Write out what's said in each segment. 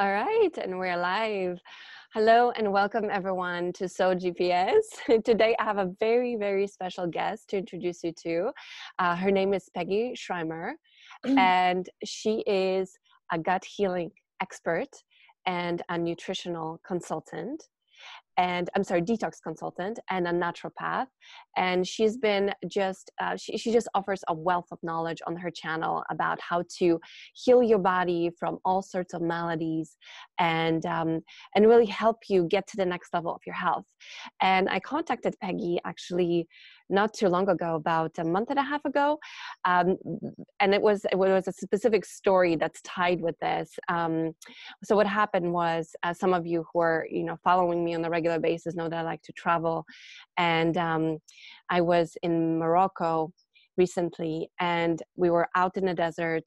All right, and we're live. Hello and welcome everyone to Soul GPS. Today I have a very, very special guest to introduce you to. Uh, her name is Peggy Schirmer, and she is a gut healing expert and a nutritional consultant and I'm sorry, detox consultant and a naturopath. And she's been just, uh, she, she just offers a wealth of knowledge on her channel about how to heal your body from all sorts of maladies and, um, and really help you get to the next level of your health. And I contacted Peggy actually not too long ago, about a month and a half ago, um, and it was it was a specific story that's tied with this. Um, so what happened was, uh, some of you who are you know following me on the regular basis know that I like to travel, and um, I was in Morocco recently, and we were out in the desert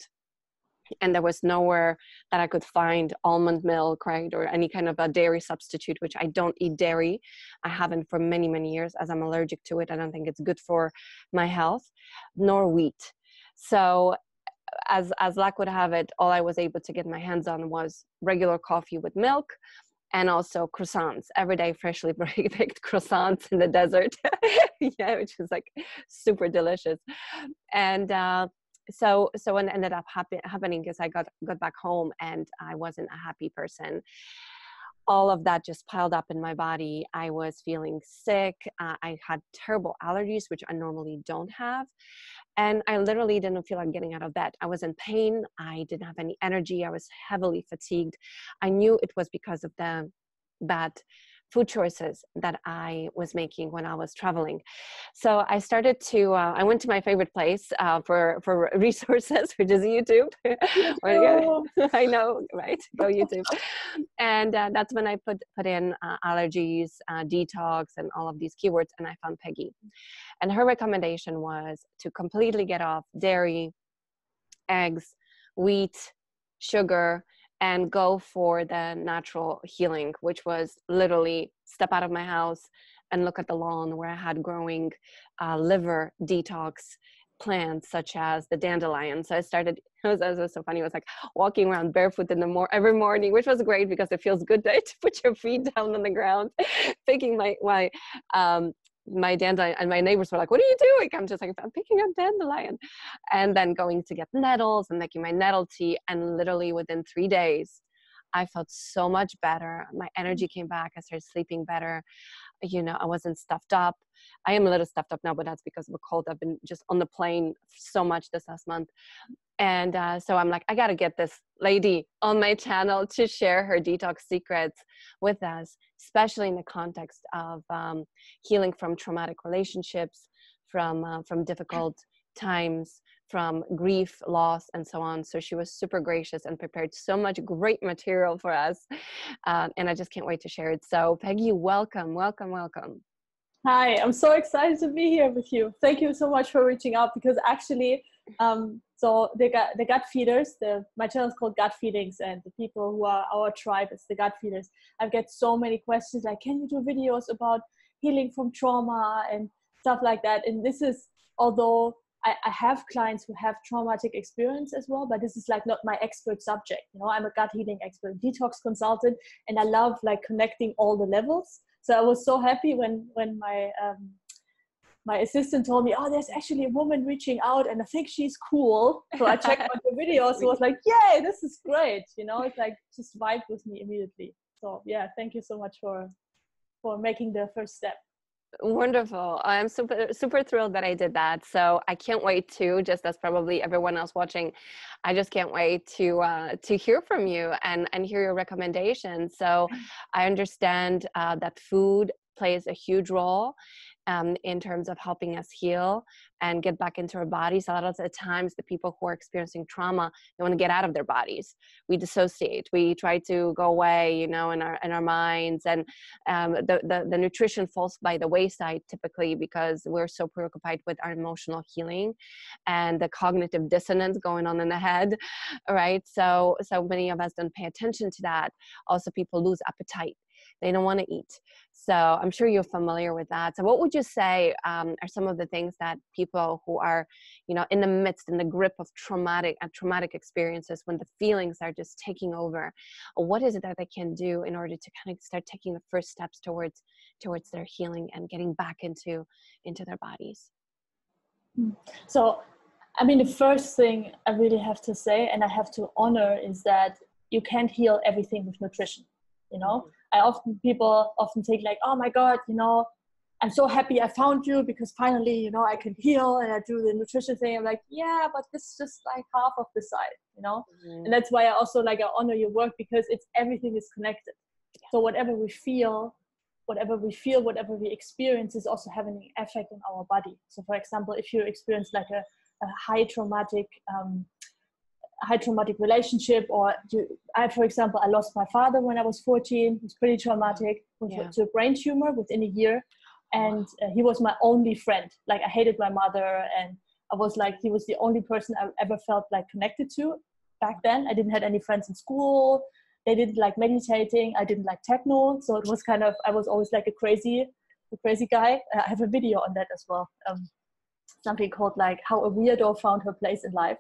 and there was nowhere that I could find almond milk, right, or any kind of a dairy substitute, which I don't eat dairy. I haven't for many, many years as I'm allergic to it. I don't think it's good for my health, nor wheat. So, as as luck would have it, all I was able to get my hands on was regular coffee with milk, and also croissants every day freshly baked croissants in the desert. Yeah which is like super delicious. And uh, so so what ended up happen, happening is i got got back home and i wasn't a happy person. All of that just piled up in my body. I was feeling sick. Uh, i had terrible allergies which i normally don't have and i literally didn't feel like getting out of bed. I was in pain. I didn't have any energy. I was heavily fatigued. I knew it was because of the bad food choices that I was making when I was traveling. So I started to, uh, I went to my favorite place uh, for, for resources, which is YouTube. oh. I know, right? Go YouTube. and uh, that's when I put, put in uh, allergies, uh, detox, and all of these keywords, and I found Peggy. And her recommendation was to completely get off dairy, eggs, wheat, sugar, and go for the natural healing, which was literally step out of my house and look at the lawn where I had growing uh, liver detox plants such as the dandelion. So I started, it was, it was so funny. It was like walking around barefoot in the mor- every morning, which was great because it feels good to, to put your feet down on the ground, picking my, my um, my dandelion and my neighbors were like, What are you doing? I'm just like, I'm picking up dandelion. And then going to get nettles and making my nettle tea. And literally within three days, I felt so much better. My energy came back. I started sleeping better. You know, I wasn't stuffed up. I am a little stuffed up now, but that's because of a cold. I've been just on the plane so much this last month. And uh, so I'm like, I got to get this lady on my channel to share her detox secrets with us, especially in the context of um, healing from traumatic relationships, from uh, from difficult times, from grief, loss, and so on. So she was super gracious and prepared so much great material for us, uh, and I just can't wait to share it. So Peggy, welcome, welcome, welcome. Hi, I'm so excited to be here with you. Thank you so much for reaching out because actually, um, so the gut, the gut feeders, the my channel is called Gut Feelings, and the people who are our tribe is the gut feeders. I get so many questions like, can you do videos about healing from trauma and stuff like that? And this is although I, I have clients who have traumatic experience as well, but this is like not my expert subject. You know, I'm a gut healing expert, detox consultant, and I love like connecting all the levels so I was so happy when when my um, my assistant told me, oh, there's actually a woman reaching out and I think she's cool. So I checked out the videos. So I was like, yay, this is great. You know, it's like just vibe with me immediately. So yeah, thank you so much for for making the first step. Wonderful. I'm super super thrilled that I did that. So I can't wait to just as probably everyone else watching, I just can't wait to uh, to hear from you and and hear your recommendations. So I understand uh, that food plays a huge role um, in terms of helping us heal and get back into our bodies. A lot of the times, the people who are experiencing trauma, they want to get out of their bodies. We dissociate. We try to go away, you know, in our in our minds, and um, the, the the nutrition falls by the wayside typically because we're so preoccupied with our emotional healing and the cognitive dissonance going on in the head, right? So so many of us don't pay attention to that. Also, people lose appetite they don't want to eat so i'm sure you're familiar with that so what would you say um, are some of the things that people who are you know in the midst in the grip of traumatic and uh, traumatic experiences when the feelings are just taking over what is it that they can do in order to kind of start taking the first steps towards towards their healing and getting back into into their bodies hmm. so I mean, the first thing I really have to say, and I have to honor, is that you can't heal everything with nutrition. You know, mm-hmm. I often people often think like, oh my god, you know, I'm so happy I found you because finally, you know, I can heal and I do the nutrition thing. I'm like, yeah, but this is just like half of the side, you know, mm-hmm. and that's why I also like I honor your work because it's everything is connected. So whatever we feel, whatever we feel, whatever we experience is also having an effect on our body. So, for example, if you experience like a a high traumatic um, high traumatic relationship or I, for example, I lost my father when I was 14. It was pretty traumatic with, yeah. to a brain tumor within a year. And uh, he was my only friend. Like I hated my mother and I was like, he was the only person I ever felt like connected to back then. I didn't have any friends in school. They didn't like meditating. I didn't like techno. So it was kind of, I was always like a crazy, a crazy guy. I have a video on that as well. Um, something called like how a weirdo found her place in life.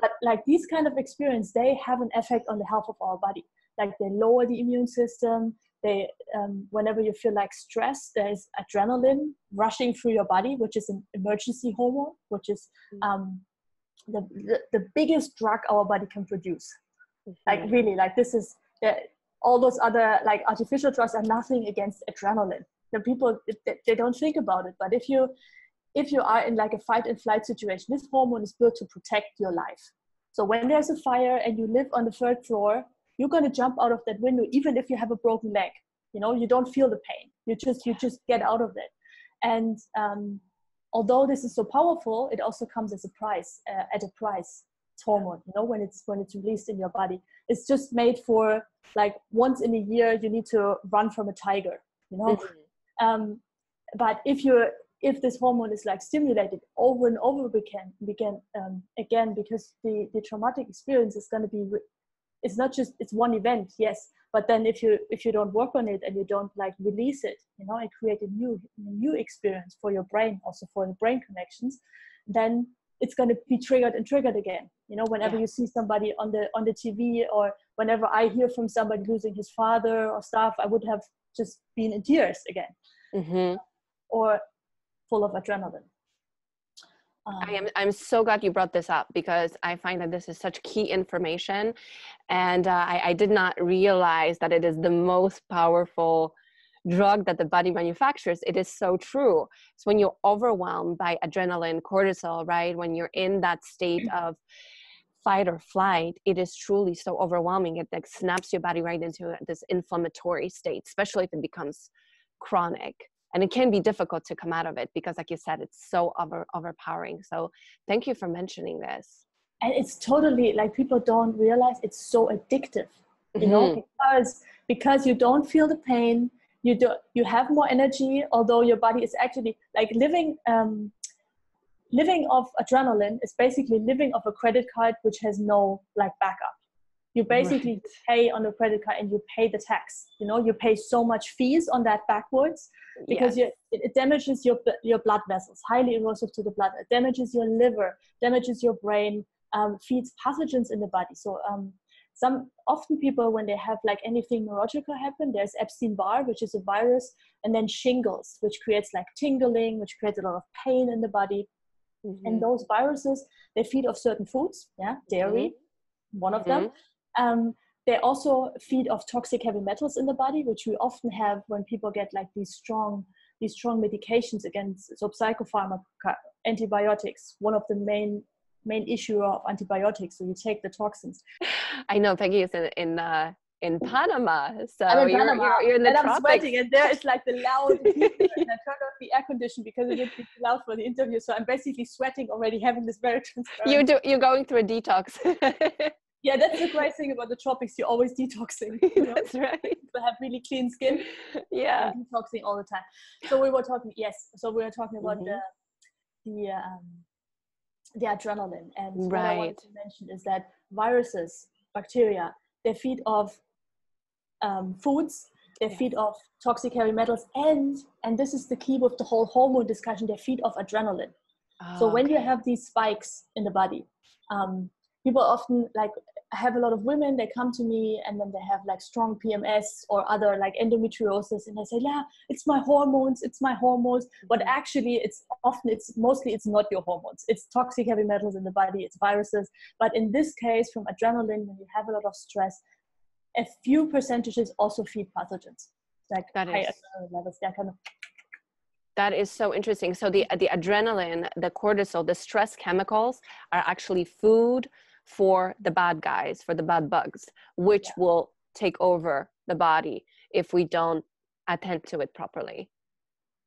But like these kind of experience they have an effect on the health of our body. Like they lower the immune system. They um, whenever you feel like stress there's adrenaline rushing through your body which is an emergency hormone which is mm. um, the, the, the biggest drug our body can produce. Mm-hmm. like really like this is the, all those other like artificial drugs are nothing against adrenaline. The people they, they don't think about it but if you if you are in like a fight and flight situation, this hormone is built to protect your life. So when there's a fire and you live on the third floor, you're going to jump out of that window even if you have a broken leg. You know, you don't feel the pain. You just you just get out of it. And um, although this is so powerful, it also comes as a price uh, at a price. It's hormone, you know, when it's when it's released in your body. It's just made for like once in a year you need to run from a tiger. You know. Mm-hmm. Um, but if you're if this hormone is like stimulated over and over again, again, um, again because the, the traumatic experience is going to be, it's not just, it's one event, yes, but then if you if you don't work on it and you don't like release it, you know, and create a new a new experience for your brain, also for the brain connections, then it's going to be triggered and triggered again. You know, whenever yeah. you see somebody on the on the TV or whenever I hear from somebody losing his father or stuff, I would have just been in tears again. Mm-hmm. Or full of adrenaline. Um, I am I'm so glad you brought this up because I find that this is such key information, and uh, I, I did not realize that it is the most powerful drug that the body manufactures. It is so true. It's when you're overwhelmed by adrenaline, cortisol, right? When you're in that state of fight or flight, it is truly so overwhelming. It like snaps your body right into this inflammatory state, especially if it becomes chronic and it can be difficult to come out of it because like you said it's so over overpowering. So thank you for mentioning this. And it's totally like people don't realize it's so addictive you mm-hmm. know because because you don't feel the pain you do you have more energy although your body is actually like living um living off adrenaline is basically living off a credit card which has no like backup you basically right. pay on a credit card and you pay the tax you know you pay so much fees on that backwards because yes. you, it damages your your blood vessels highly erosive to the blood it damages your liver damages your brain um, feeds pathogens in the body so um, some often people when they have like anything neurological happen there's epstein-barr which is a virus and then shingles which creates like tingling which creates a lot of pain in the body mm-hmm. and those viruses they feed off certain foods yeah dairy mm-hmm. one of mm-hmm. them um, they also feed off toxic heavy metals in the body, which we often have when people get like these strong these strong medications against so psychopharmaca antibiotics. One of the main main issue of antibiotics. So you take the toxins. I know Peggy is in in, uh, in Panama, so I'm in you're, Panama. You're, you're in the and tropics. I'm sweating, and there is like the loud. and I turned off the air condition because it would be too loud for the interview. So I'm basically sweating already, having this very transparent. You do. You're going through a detox yeah, that's the great thing about the tropics. You're always detoxing. You know? that's right. People have really clean skin. Yeah. Detoxing all the time. So we were talking, yes. So we were talking about mm-hmm. the, the, um, the adrenaline. And right. what I wanted to mention is that viruses, bacteria, they feed off um, foods they feed off toxic heavy metals, and and this is the key with the whole hormone discussion. They feed off adrenaline. Oh, so when okay. you have these spikes in the body, um, people often like I have a lot of women they come to me and then they have like strong PMS or other like endometriosis and they say yeah it's my hormones it's my hormones but mm-hmm. actually it's often it's mostly it's not your hormones it's toxic heavy metals in the body it's viruses but in this case from adrenaline when you have a lot of stress a few percentages also feed pathogens like that high is. levels they're kind of that is so interesting. So the the adrenaline, the cortisol, the stress chemicals are actually food for the bad guys, for the bad bugs, which yeah. will take over the body if we don't attend to it properly.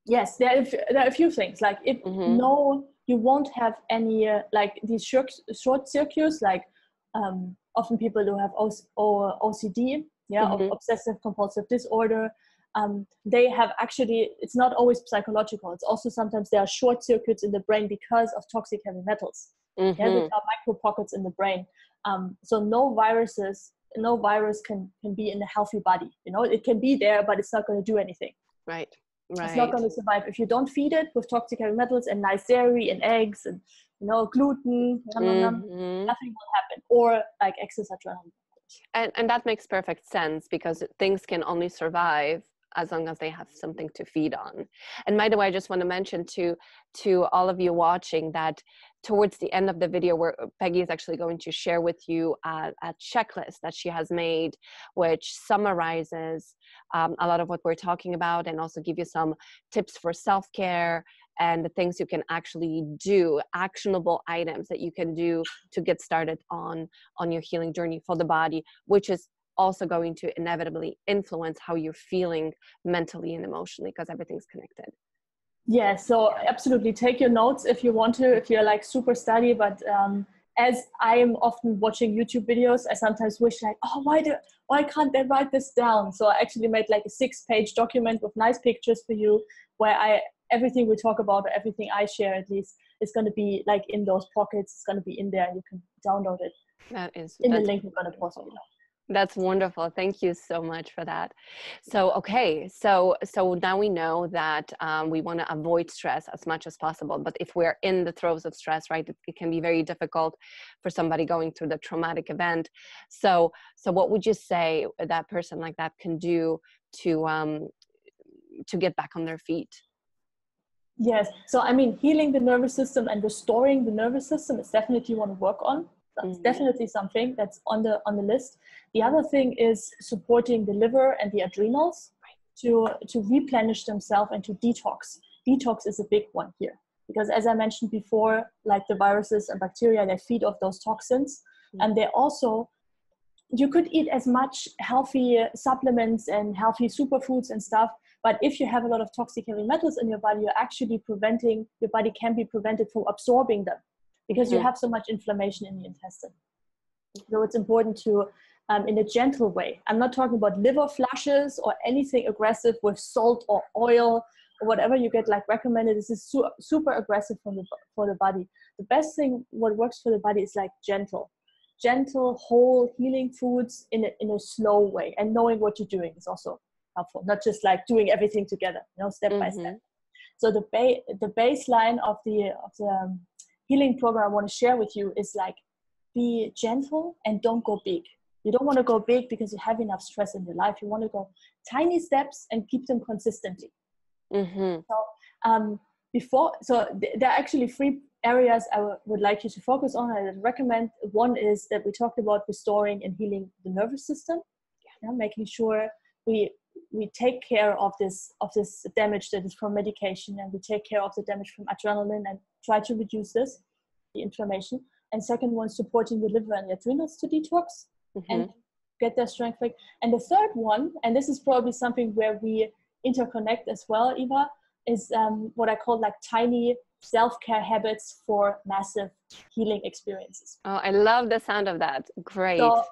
Yes, there are, there are a few things. Like if mm-hmm. no, you won't have any uh, like these short, short circuits. Like um, often people who have o- OCD, yeah, mm-hmm. obsessive compulsive disorder. Um, they have actually it's not always psychological it's also sometimes there are short circuits in the brain because of toxic heavy metals mm-hmm. yeah, are micro pockets in the brain. Um, so no viruses, no virus can can be in a healthy body. You know, it can be there, but it's not going to do anything. Right. Right. It's not going to survive if you don't feed it with toxic heavy metals and nice dairy and eggs and you know gluten. Mm-hmm. Nothing will happen, or like excess adrenaline. And and that makes perfect sense because things can only survive as long as they have something to feed on. And by the way, I just want to mention to to all of you watching that towards the end of the video where uh, Peggy is actually going to share with you a, a checklist that she has made which summarizes um, a lot of what we're talking about and also give you some tips for self-care and the things you can actually do actionable items that you can do to get started on on your healing journey for the body which is also going to inevitably influence how you're feeling mentally and emotionally because everything's connected yeah so absolutely. Take your notes if you want to if you're like super study but um, as i am often watching youtube videos i sometimes wish like oh why do why can't they write this down? So i actually made like a six page document with nice pictures for you where i everything we talk about or everything i share at least is going to be like in those pockets. It's going to be in there. You can download it that is in the link we're going to post below that's wonderful. Thank you so much for that. So, okay, so so now we know that um, we want to avoid stress as much as possible. But if we're in the throes of stress, right, it, it, can be very difficult for somebody going through the traumatic event. So, so what would you say that person like that can do to um, to get back on their feet? Yes. So, I mean, healing the nervous system and restoring the nervous system is definitely you want to work on that's mm-hmm. definitely something that's on the on the list. The other thing is supporting the liver and the adrenals to to replenish themselves and to detox. Detox is a big one here because as i mentioned before like the viruses and bacteria they feed off those toxins. Mm-hmm. and they also you could eat as much healthy supplements and healthy superfoods and stuff but if you have a lot of toxic heavy metals in your body you're actually preventing your body can be prevented from absorbing them because mm-hmm. you have so much inflammation in the intestine. So it's important to, um, in a gentle way. I'm not talking about liver flushes or anything aggressive with salt or oil or whatever you get like recommended. This is su- super aggressive for the for the body. The best thing what works for the body is like gentle, gentle, whole healing foods in a, in a slow way, and knowing what you're doing is also helpful. Not just like doing everything together, you know, step mm-hmm. by step. So the ba- the baseline of the of the um, healing program I want to share with you is like be gentle and don't go big. You don't want to go big because you have enough stress in your life. You want to go tiny steps and keep them consistently. Mm-hmm. So um, before, so th- there are actually three areas I w- would like you to focus on. I recommend one is that we talked about restoring and healing the nervous system, yeah, making sure we we take care of this of this damage that is from medication and we take care of the damage from adrenaline and try to reduce this the inflammation. And second one supporting the liver and the adrenals to detox mm-hmm. and get their strength back. And the third one and this is probably something where we interconnect as well eva is um, what i call like tiny self-care habits for massive healing experiences. Oh i love the sound of that. Great. So,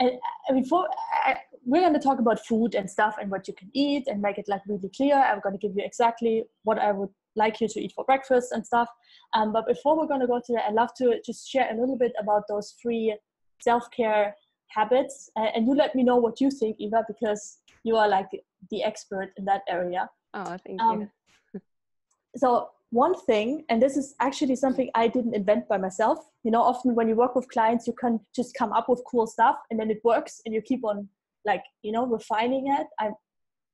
and before I, we're going to talk about food and stuff and what you can eat and make it like really clear i'm going to give you exactly what i would like you to eat for breakfast and stuff um, but before we're going to go to that i'd love to just share a little bit about those three self-care habits uh, and you let me know what you think eva because you are like the expert in that area. Oh, thank um, you. so one thing, and this is actually something I didn't invent by myself. You know, often when you work with clients, you can just come up with cool stuff, and then it works, and you keep on like you know refining it. I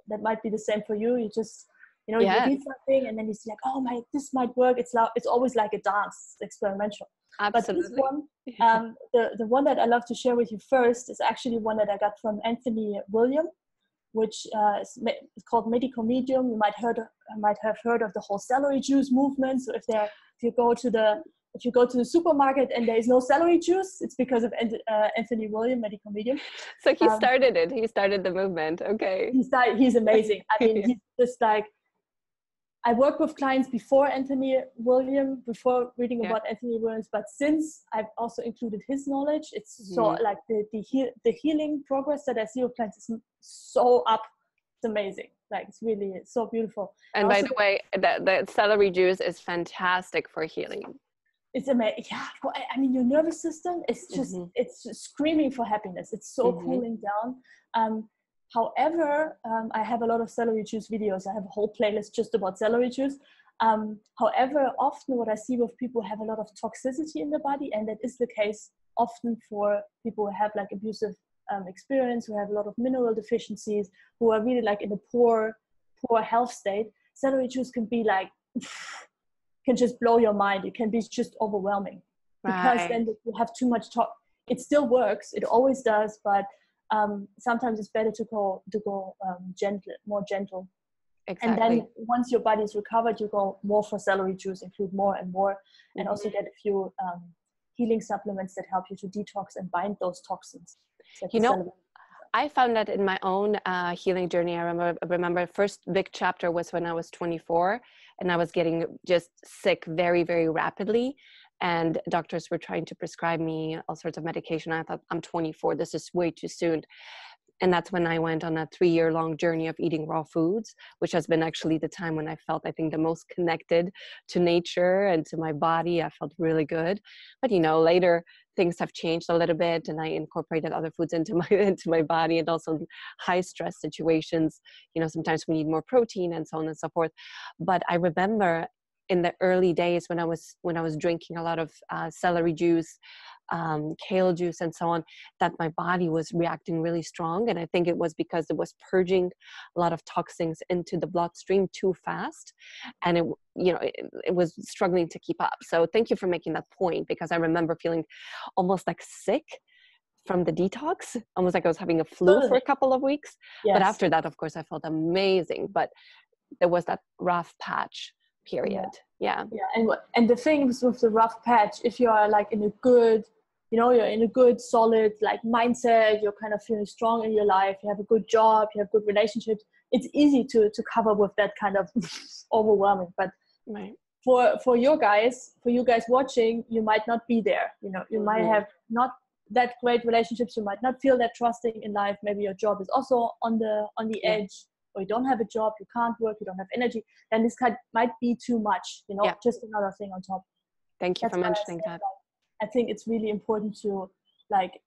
that might be the same for you. You just you know you do something, and then you see like, oh my, this might work. It's loud. It's always like a dance. It's experimental. Absolutely. But this one, um, the the one that I love to share with you first is actually one that I got from Anthony William which uh, is, called Medical Medium. You might heard might have heard of the whole celery juice movement. So if there if you go to the if you go to the supermarket and there is no celery juice, it's because of uh, Anthony William, Medical Medium. So he um, started it. He started the movement. Okay. He's he's amazing. I mean, he's just like I worked with clients before Anthony William, before reading yeah. about Anthony Williams, but since I've also included his knowledge, it's mm-hmm. so like the the, heal, the healing progress that I see with clients is so up. It's amazing. Like it's really it's so beautiful. And by the way, the celery juice is fantastic for healing. It's amazing. Yeah, I mean, your nervous system is just mm-hmm. it's just screaming for happiness. It's so mm-hmm. cooling down. Um, However, um, I have a lot of celery juice videos. I have a whole playlist just about celery juice. Um, however, often what I see with people have a lot of toxicity in the body, and that is the case often for people who have like abusive um, experience, who have a lot of mineral deficiencies, who are really like in a poor, poor health state. Celery juice can be like, can just blow your mind. It can be just overwhelming right. because then you have too much talk. It still works. It always does, but um, sometimes it's better to go to go um, gentle, more gentle. Exactly. And then once your body is recovered, you go more for celery juice, include more and more, mm-hmm. and also get a few um, healing supplements that help you to detox and bind those toxins. You know, I found that in my own uh, healing journey. I remember, remember first big chapter was when I was 24 and I was getting just sick very, very rapidly. And doctors were trying to prescribe me all sorts of medication. I thought i'm 24 this is way too soon. And that's when i went on a three year long journey of eating raw foods which has been actually the time when i felt i think the most connected to nature and to my body. I felt really good. But you know later things have changed a little bit and i incorporated other foods into my into my body and also high stress situations. You know sometimes we need more protein and so on and so forth. But i remember in the early days when I was when I was drinking a lot of uh, celery juice, um, kale juice, and so on, that my body was reacting really strong, and I think it was because it was purging a lot of toxins into the bloodstream too fast, and it you know it, it was struggling to keep up. So thank you for making that point because I remember feeling almost like sick from the detox. Almost like i was having a flu for a couple of weeks. Yes. but after that of course i felt amazing. But there was that rough patch period yeah yeah, and and the things with the rough patch if you are like in a good you know you're in a good solid like mindset you're kind of feeling strong in your life you have a good job you have good relationships it's easy to to cover with that kind of overwhelming but right. for for your guys for you guys watching you might not be there you know you mm-hmm. might have not that great relationships you might not feel that trusting in life maybe your job is also on the on the yeah. edge or you don't have a job, you can't work, you don't have energy, then this kind might be too much, you know, yeah. just another thing on top. Thank you That's for mentioning I that. I think it's really important to like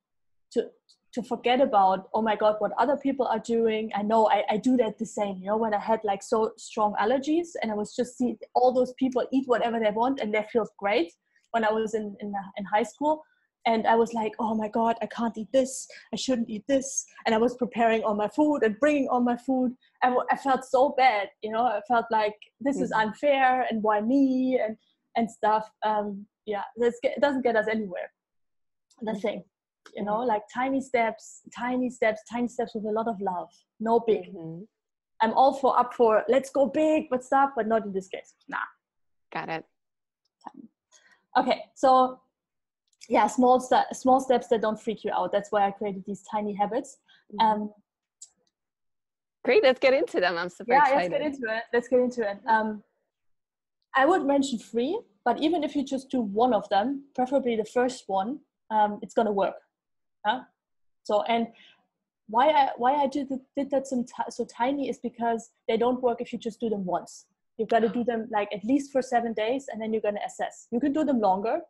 to to forget about oh my god what other people are doing i know I, I do that the same you know when i had like so strong allergies and i was just see all those people eat whatever they want and that feels great when i was in in, in high school and I was like, oh my God, I can't eat this. I shouldn't eat this. And I was preparing all my food and bringing all my food. And I felt so bad, you know, I felt like this is mm-hmm. unfair and why me and, and stuff. Um, yeah, it doesn't get us anywhere. Nothing, you know, like tiny steps, tiny steps, tiny steps with a lot of love, no big. Mm-hmm. I'm all for up for let's go big, but stuff, but not in this case. Nah. Got it. Okay, so yeah small st- small steps that don't freak you out that's why i created these tiny habits mm-hmm. um, great let's get into them. I'm super yeah excited. let's get into it. Let's get into it. Um, i would mention three but even if you just do one of them preferably the first one um, it's going to work huh? so and why i why i did, did that some t- so tiny is because they don't work if you just do them once. You've got to do them like at least for seven days and then you're going to assess. You can do them longer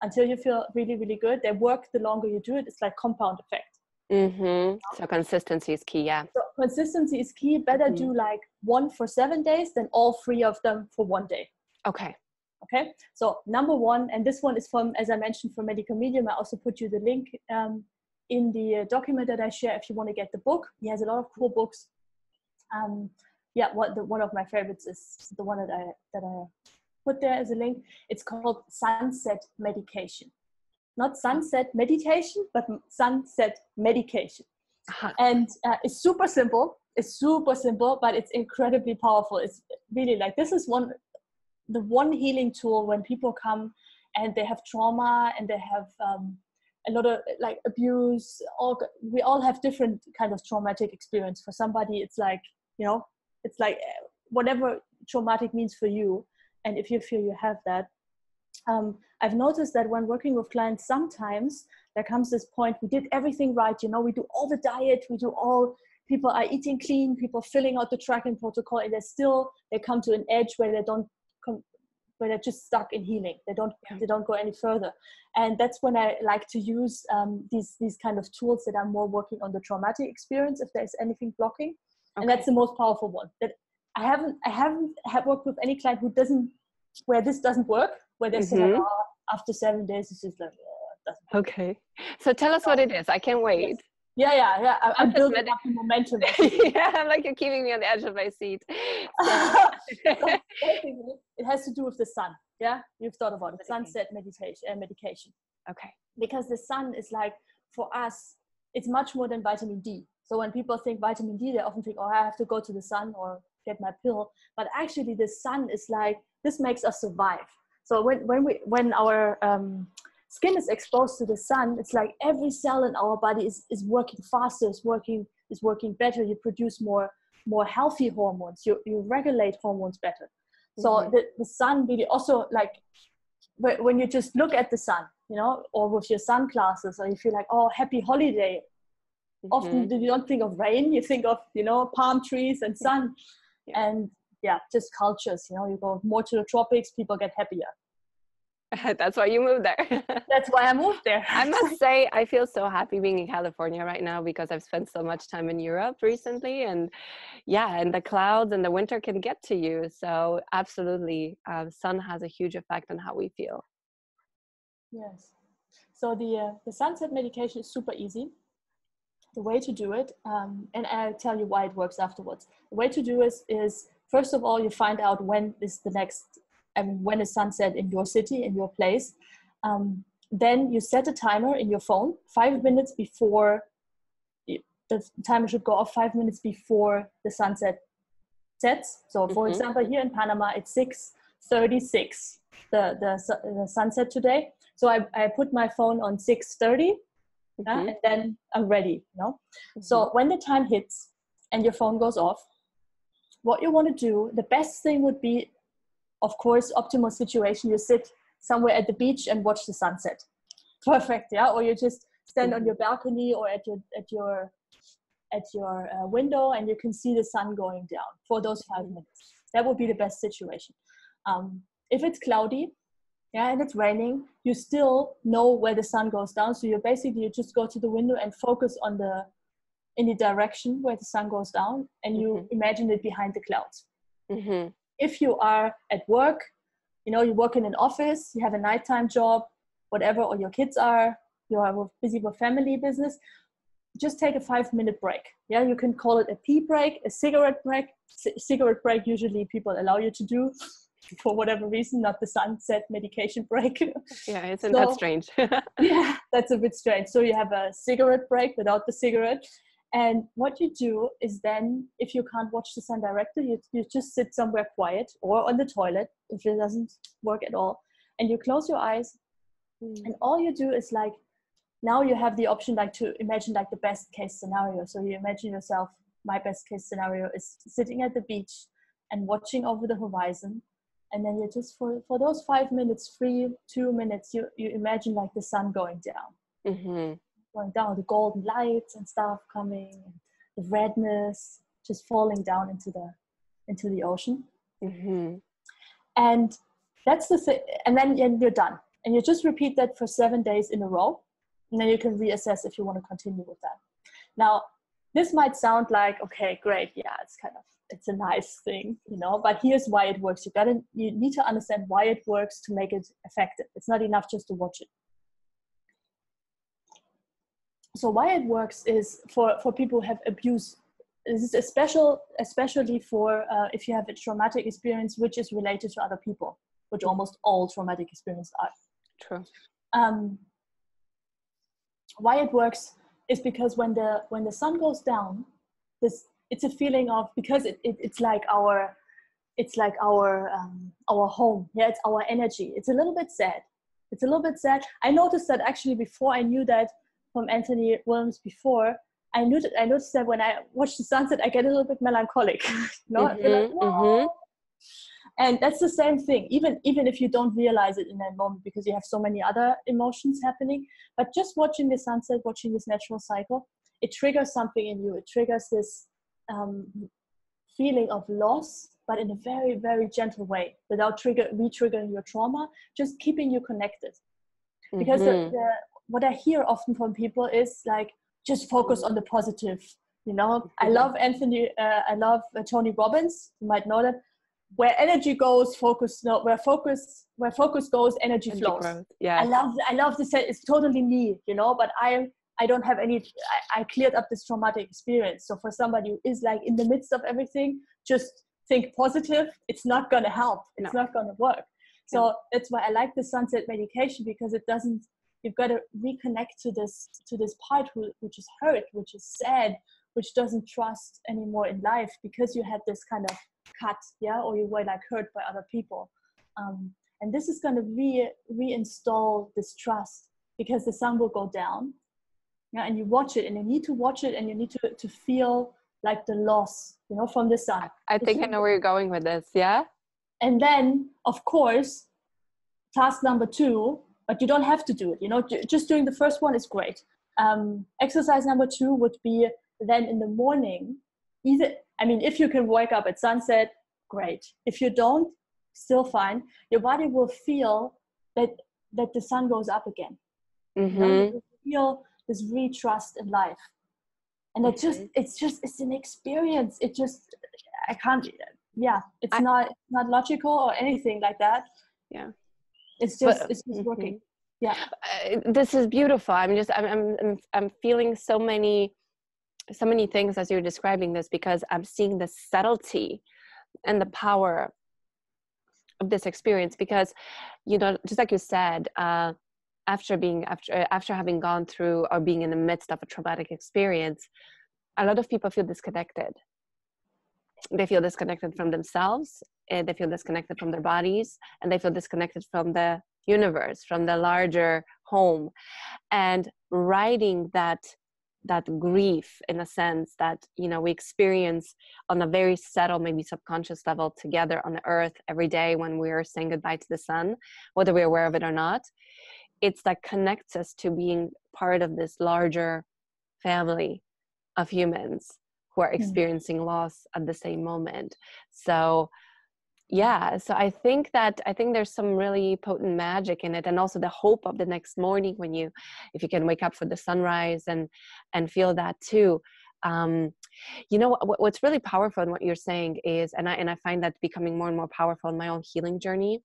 until you feel really really good. They work the longer you do it it's like compound effect. Mm-hmm. so consistency is key yeah. So consistency is key. Better Mhm. do like one for seven days than all three of them for one day. Okay. Okay. So number one, and this one is from, as I mentioned, from Medical Medium. I also put you the link um, in the uh, document that I share if you want to get the book. He has a lot of cool books. Um, yeah, what the, one of my favorites is the one that I that I put there as a link. It's called Sunset Medication, not Sunset Meditation, but Sunset Medication Uh-huh. and uh, it's super simple. It's super simple but it's incredibly powerful. It's really like this is one the one healing tool when people come and they have trauma and they have um, a lot of like abuse all we all have different kind of traumatic experience. For somebody it's like you know it's like uh, whatever traumatic means for you and if you feel you have that. Um, i've noticed that when working with clients sometimes there comes this point we did everything right you know we do all the diet we do all people are eating clean people filling out the tracking protocol and they still they come to an edge where they don't come where they're just stuck in healing. They don't they don't go any further. And that's when i like to use um, these these kind of tools that are more working on the traumatic experience if there's anything blocking. And that's the most powerful one that i haven't i haven't have worked with any client who doesn't where this doesn't work where they say like, Mhm. oh, after seven days it's just like Okay. So tell us what it is. I can't wait. Yeah, yeah, yeah. I, I'm building medi- up the momentum. yeah, I'm like you're keeping me on the edge of my seat. It has to do with the sun. Yeah, you've thought about it. Sunset meditation, uh, medication. okay. Because the sun is like for us, it's much more than vitamin D. So when people think vitamin D, they often think, oh, I have to go to the sun or get my pill. But actually, the sun is like this makes us survive. So when when we when our um, skin is exposed to the sun, it's like every cell in our body is, is working faster, is working is working better. You produce more more healthy hormones. You you regulate hormones better. So Mhm. the, the sun really also like when you just look at the sun, you know, or with your sunglasses, or you feel like, oh, happy holiday. Often Mhm. you don't think of rain, you think of, you know, palm trees and sun. Yeah. And yeah, just cultures, you know, you go more to the tropics, people get happier. That's why you moved there. That's why I moved there. I must say, I feel so happy being in California right now because I've spent so much time in Europe recently. And yeah, and the clouds and the winter can get to you. So, absolutely, uh, sun has a huge effect on how we feel. Yes. So the uh, the sunset medication is super easy. The way to do it, um, and I'll tell you why it works afterwards. The way to do it is first of all you find out when is the next, I mean, when is sunset in your city in your place. Um, then you set a timer in your phone five minutes before the timer should go off five minutes before the sunset sets. So for Mhm. example, here in Panama, it's six thirty-six. The, the the sunset today. So I, I put my phone on six thirty, yeah, and then I'm ready. You know. mhm. So when the time hits and your phone goes off, what you want to do, the best thing would be, of course, optimal situation. You sit somewhere at the beach and watch the sunset. Perfect, yeah. Or you just stand on Mhm. your balcony or at your at your at your uh, window and you can see the sun going down for those five Mhm. minutes. That would be the best situation. Um, if it's cloudy, yeah, and it's raining, you still know where the sun goes down. So you basically you just go to the window and focus on the in the direction where the sun goes down, and you Mhm. imagine it behind the clouds. Mhm. If you are at work, you know you work in an office, you have a nighttime job, whatever, or your kids are you are busy with family business. Just take a five minute break. Yeah, you can call it a pee break, a cigarette break. C- cigarette break usually people allow you to do for whatever reason, not the sunset medication break. Yeah, isn't that strange? yeah, that's a bit strange. So you have a cigarette break without the cigarette. And what you do is then, if you can't watch the sun directly, you, you just sit somewhere quiet or on the toilet if it doesn't work at all. And you close your eyes Mm. and all you do is like, now you have the option like to imagine like the best case scenario. So you imagine yourself, my best case scenario is sitting at the beach and watching over the horizon. And then you just for, for those five minutes, three, two minutes, you, you imagine like the sun going down Mhm. Going down, the golden lights and stuff coming, and the redness just falling down into the into the ocean. Mhm. And that's the thing. And then and you're done. And you just repeat that for seven days in a row. And then you can reassess if you want to continue with that. Now, this might sound like okay great yeah it's kind of it's a nice thing you know but here's why it works you gotta you need to understand why it works to make it effective it's not enough just to watch it so why it works is for for people who have abuse this is a special especially for uh, if you have a traumatic experience which is related to other people which almost all traumatic experiences are. True. Um, why it works is because when the when the sun goes down this it's a feeling of because it, it it's like our it's like our um, our home. Yeah it's our energy. It's a little bit sad. It's a little bit sad. I noticed that actually before i knew that from anthony williams before i knew that i noticed that when i watch the sunset i get a little bit melancholic. Know? mm-hmm, like, mm-hmm. And that's the same thing even even if you don't realize it in that moment because you have so many other emotions happening. But just watching the sunset watching this natural cycle it triggers something in you. It triggers this um, feeling of loss but in a very very gentle way without trigger re-triggering your trauma just keeping you connected. Because mm-hmm. the, the, what i hear often from people is like just focus on the positive you know i love anthony uh, i love uh, tony robbins you might know that where energy goes, focus no, where focus where focus goes, energy, energy flows. Yeah, I love I love this. It's totally me, you know. But I I don't have any. I, I cleared up this traumatic experience. So for somebody who is like in the midst of everything, just think positive. It's not gonna help. It's no. not gonna work. So that's why I like the sunset meditation because it doesn't. You've got to reconnect to this to this part who, which is hurt, which is sad, which doesn't trust anymore in life because you had this kind of cut, yeah, or you were like hurt by other people. Um, and this is going to re reinstall this trust because the sun will go down. Yeah, and you watch it, and you need to watch it, and you need to to feel like the loss, you know, from the sun. I think I know where you're going with this. Yeah. And then, of course, task number two, but you don't have to do it. You know, just doing the first one is great. Um, exercise number two would be then in the morning either i mean if you can wake up at sunset great if you don't still fine your body will feel that that the sun goes up again mm-hmm. you, know, feel this retrust in life and it just mm-hmm. it's just it's an experience it just i can't yeah it's I, not not logical or anything like that yeah it's just but, it's just mm-hmm. working yeah. Uh, this is beautiful. I'm just I'm, I'm i'm feeling so many so many things as you're describing this because I'm seeing the subtlety and the power of this experience because you know just like you said uh, after being after after having gone through or being in the midst of a traumatic experience a lot of people feel disconnected they feel disconnected from themselves and they feel disconnected from their bodies and they feel disconnected from the universe from the larger home. And writing that that grief in a sense that you know we experience on a very subtle maybe subconscious level together on the earth every day when we're saying goodbye to the sun whether we're aware of it or not it's that connects us to being part of this larger family of humans who are hmm. experiencing loss at the same moment so yeah so i think that i think there's some really potent magic in it and also the hope of the next morning when you if you can wake up for the sunrise and and feel that too um you know what, what's really powerful in what you're saying is and i and i find that becoming more and more powerful in my own healing journey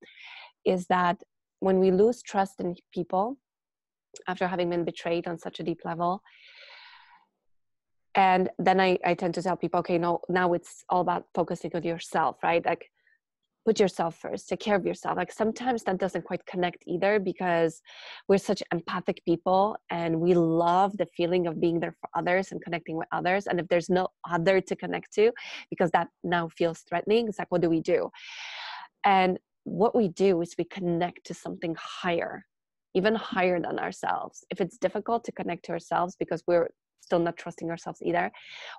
is that when we lose trust in people after having been betrayed on such a deep level and then I, I tend to tell people okay no now it's all about focusing on yourself right? Like put yourself first take care of yourself. Like sometimes that doesn't quite connect either because we're such empathic people and we love the feeling of being there for others and connecting with others. And if there's no other to connect to because that now feels threatening it's like what do we do? And what we do is we connect to something higher even higher than ourselves. If it's difficult to connect to ourselves because we're still not trusting ourselves either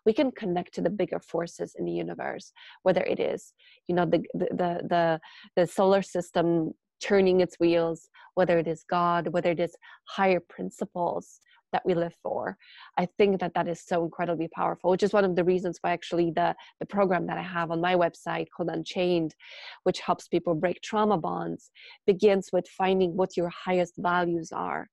we can connect to the bigger forces in the universe whether it is you know the the the the, solar system turning its wheels whether it is god whether it is higher principles that we live for. I think that that is so incredibly powerful which is one of the reasons why actually the the program that i have on my website called unchained which helps people break trauma bonds begins with finding what your highest values are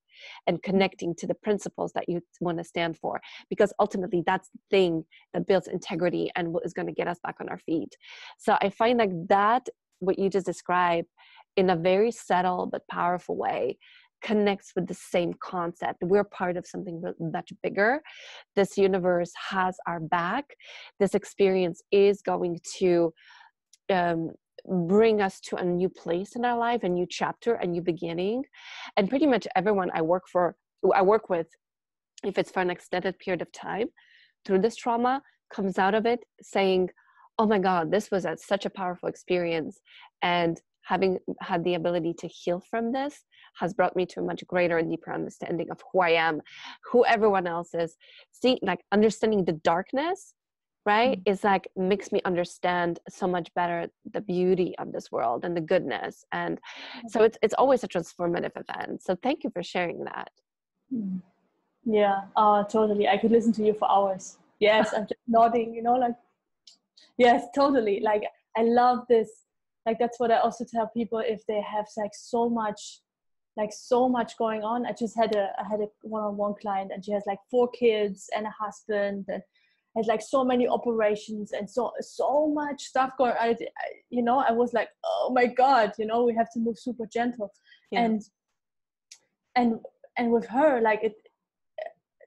and connecting to the principles that you want to stand for because ultimately that's the thing that builds integrity and what is going to get us back on our feet so i find like that what you just described in a very subtle but powerful way connects with the same concept. We're part of something much bigger. This universe has our back. This experience is going to um, bring us to a new place in our life, a new chapter, a new beginning. And pretty much everyone I work for, I work with, if it's for an extended period of time, through this trauma, comes out of it saying, "Oh my God, this was a, such a powerful experience," and having had the ability to heal from this has brought me to a much greater and deeper understanding of who I am, who everyone else is. See, like understanding the darkness, right, mm-hmm. is like makes me understand so much better the beauty of this world and the goodness. And so it's it's always a transformative event. So thank you for sharing that. Hmm. Yeah, uh, totally. I could listen to you for hours. Yes, I'm just nodding, you know, like yes, totally. Like I love this like that's what i also tell people if they have like so much like so much going on i just had a i had a one-on-one client and she has like four kids and a husband and has like so many operations and so so much stuff going on you know i was like oh my god you know we have to move super gentle. Yeah. and and and with her like it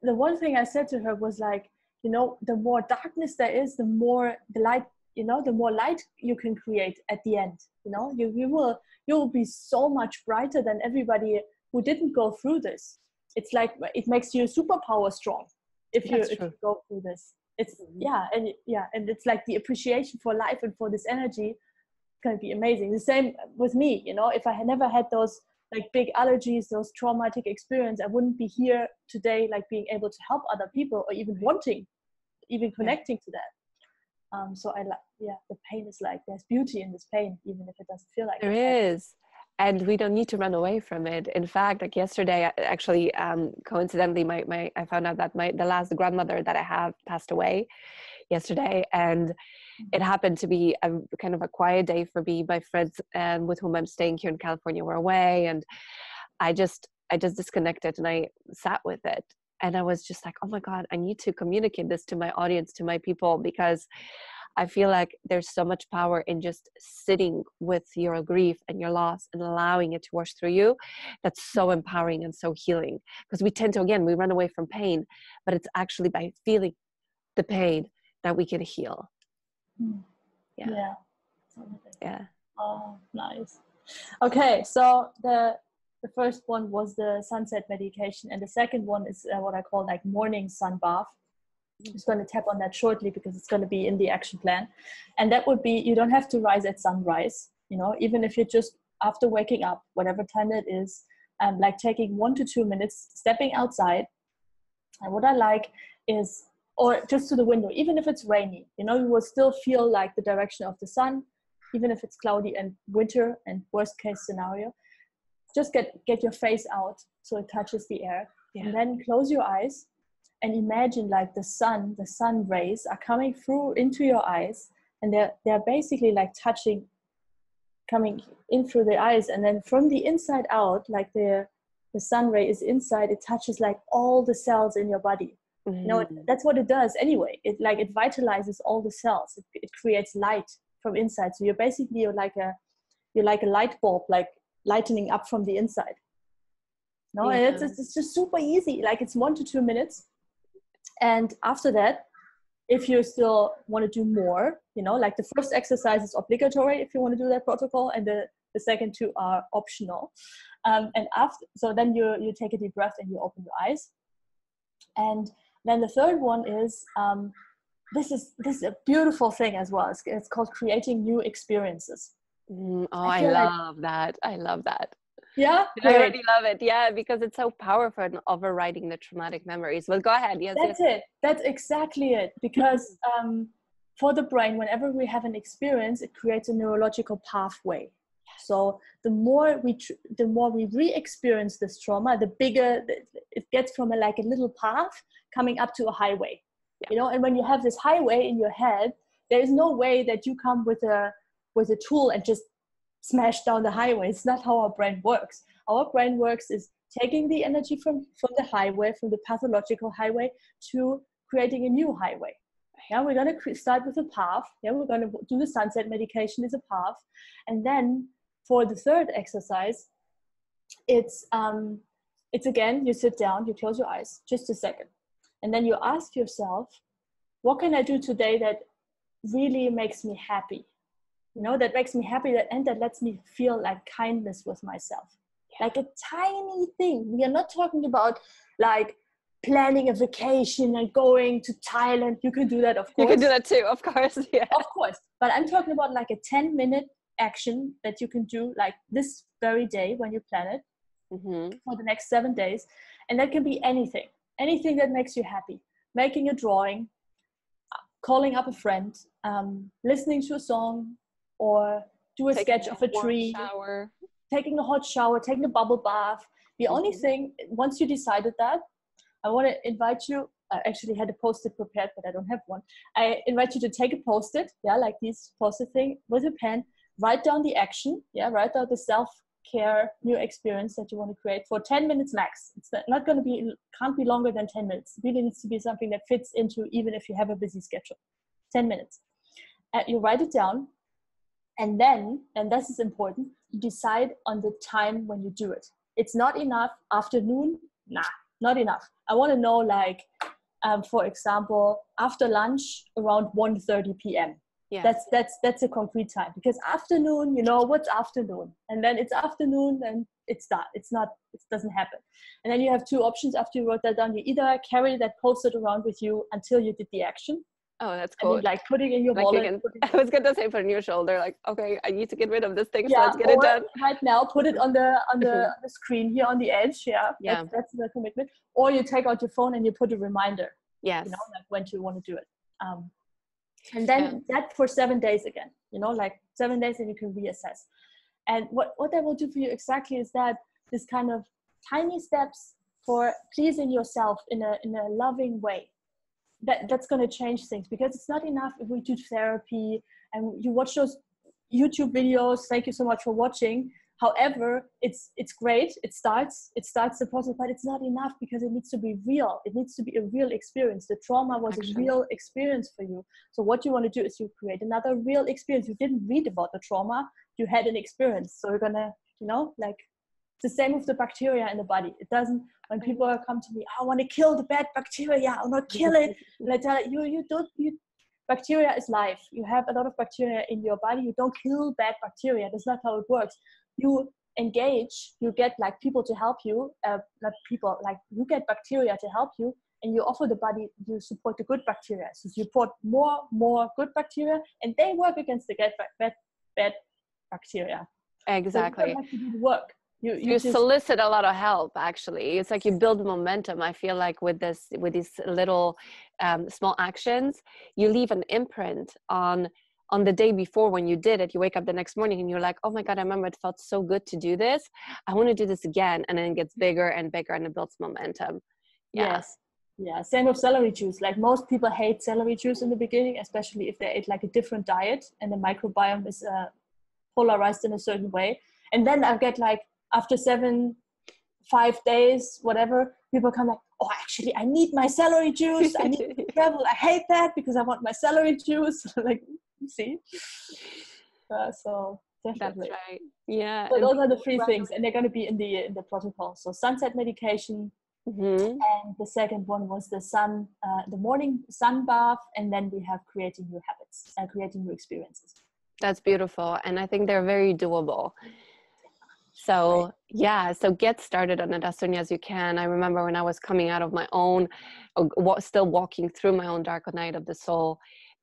the one thing i said to her was like you know the more darkness there is the more the light you know the more light you can create at the end you know? You, you will you will be so much brighter than everybody who didn't go through this. It's like it makes you superpower strong if you, if you go through this it's yeah and yeah and it's like the appreciation for life and for this energy going to be amazing the same with me you know if i had never had those like big allergies those traumatic experience i wouldn't be here today like being able to help other people or even wanting even connecting yeah. to that um, so I like, yeah, the pain is like there's beauty in this pain, even if it doesn't feel like there it. is. And we don't need to run away from it. In fact, like yesterday, actually, um, coincidentally, my, my I found out that my the last grandmother that I have passed away yesterday, and it mm-hmm. happened to be a kind of a quiet day for me. My friends and with whom I'm staying here in California were away, and I just I just disconnected and I sat with it and i was just like oh my god i need to communicate this to my audience to my people because i feel like there's so much power in just sitting with your grief and your loss and allowing it to wash through you that's so empowering and so healing because we tend to again we run away from pain but it's actually by feeling the pain that we can heal hmm. yeah yeah, yeah. oh nice okay so the the first one was the sunset meditation, and the second one is uh, what I call like morning sun bath. I'm just going to tap on that shortly because it's going to be in the action plan. And that would be you don't have to rise at sunrise, you know, even if you're just after waking up, whatever time it is, um, like taking one to two minutes, stepping outside. And what I like is, or just to the window, even if it's rainy, you know, you will still feel like the direction of the sun, even if it's cloudy and winter and worst case scenario just get get your face out so it touches the air yeah. and then close your eyes and imagine like the sun the sun rays are coming through into your eyes and they're they're basically like touching coming in through the eyes and then from the inside out like the the sun ray is inside it touches like all the cells in your body mm-hmm. you know mm-hmm. that's what it does anyway it like it vitalizes all the cells it, it creates light from inside so you're basically you're like a you're like a light bulb like lightening up from the inside no yeah. it's, it's just super easy like it's one to two minutes and after that if you still want to do more you know like the first exercise is obligatory if you want to do that protocol and the, the second two are optional um, and after so then you you take a deep breath and you open your eyes and then the third one is um, this is this is a beautiful thing as well it's, it's called creating new experiences Mm, oh, I, I love like, that. I love that. Yeah, I already love it. Yeah, because it's so powerful in overriding the traumatic memories. Well, go ahead. Yes, that's yes. it. That's exactly it. Because um, for the brain, whenever we have an experience, it creates a neurological pathway. So the more we tr- the more we re-experience this trauma, the bigger it gets from a, like a little path coming up to a highway. Yeah. You know, and when you have this highway in your head, there is no way that you come with a with a tool and just smash down the highway. It's not how our brain works. Our brain works is taking the energy from from the highway from the pathological highway to creating a new highway. Yeah we're going to start with a path. Yeah we're going to do the sunset medication is a path. And then for the third exercise it's um it's again you sit down you close your eyes just a second. And then you ask yourself what can i do today that really makes me happy you know that makes me happy that and that lets me feel like kindness with myself. Like a tiny thing. We are not talking about like planning a vacation and going to thailand. You can do that of course you can do that too of course yeah. Of course. But i'm talking about like a 10 minute action that you can do like this very day when you plan it mm-hmm. for the next seven days. And that can be anything. Anything that makes you happy. Making a drawing calling up a friend um, listening to a song or do a taking sketch of a tree shower. taking a hot shower taking a bubble bath the mm-hmm. only thing once you decided that i want to invite you I actually had a post-it prepared, but I don't have one. I invite you to take a post-it, yeah, like this post-it thing with a pen, write down the action, yeah, write down the self-care new experience that you want to create for 10 minutes max. It's not going to be, can't be longer than 10 minutes. It really needs to be something that fits into even if you have a busy schedule. 10 minutes. And you write it down, and then, and this is important, you decide on the time when you do it. It's not enough afternoon, nah, not enough. I want to know like, um, for example, after lunch around 1.30 p.m. Yeah. That's that's that's a concrete time because afternoon, you know, what's afternoon? And then it's afternoon and it's done. It's not, it doesn't happen. And then you have two options after you wrote that down. You either carry that post-it around with you until you did the action, Oh, that's cool. like putting in your like wallet. You can, I was gonna say put in your shoulder, like, okay, I need to get rid of this thing, yeah, so let's get it done. Right now, put it on the on the, on the screen here on the edge. Yeah, yeah. That's, that's, the commitment. Or you take out your phone and you put a reminder. Yes. You know, like when you want to do it. Um, and then yeah. that for seven days again. You know, like seven days, and you can reassess. And what what that will do for you exactly is that this kind of tiny steps for pleasing yourself in a in a loving way that that's going to change things because it's not enough if we do therapy and you watch those youtube videos thank you so much for watching. However it's it's great it starts it starts the process but it's not enough because it needs to be real. It needs to be a real experience. The trauma was Actually. a real experience for you. So what you want to do is you create another real experience. You didn't read about the trauma you had an experience. So you're gonna you know like the same with the bacteria in the body. It doesn't, when people come to me, I want to kill the bad bacteria, I want to kill it. and I tell you, you don't, you, bacteria is life. You have a lot of bacteria in your body. You don't kill bad bacteria. That's not how it works. You engage, you get like people to help you, uh, not people, like you get bacteria to help you and you offer the body, you support the good bacteria. So you support more, more good bacteria and they work against the bad, bad, bad bacteria. Exactly. So you have to do the work you, you, you just, solicit a lot of help actually. It's like you build momentum i feel like with this with these little um, small actions. You leave an imprint on on the day before when you did it. You wake up the next morning and you're like oh my god i remember it felt so good to do this. I want to do this again. And then it gets bigger and bigger and it builds momentum. Yeah. yes. Yeah same with celery juice. Like most people hate celery juice in the beginning especially if they ate like a different diet and the microbiome is uh, polarized in a certain way. And then i get like after seven five days whatever people come like oh actually i need my celery juice. I need to travel. I hate that because i want my celery juice. Like see? Uh, so definitely. That's right. Yeah so those are the three things and they're going to be in the in the protocol. So sunset medication mm-hmm. and the second one was the sun uh, the morning sun bath and then we have creating new habits and creating new experiences. That's beautiful and i think they're very doable so yeah, so get started on it as soon as you can. I remember when I was coming out of my own, uh, still walking through my own dark night of the soul.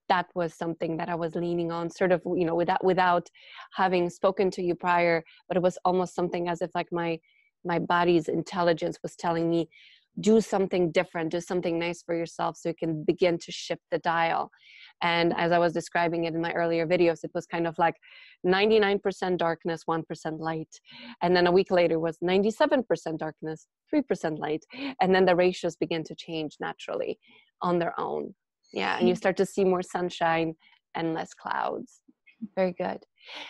That was something that I was leaning on, sort of, you know, without without having spoken to you prior. But it was almost something as if like my my body's intelligence was telling me, do something different, do something nice for yourself, so you can begin to shift the dial. And as I was describing it in my earlier videos, it was kind of like 99% darkness, 1% light. And then a week later was 97% darkness, 3% light. And then the ratios begin to change naturally on their own. Yeah. And you hmm. start to see more sunshine and less clouds. Very good.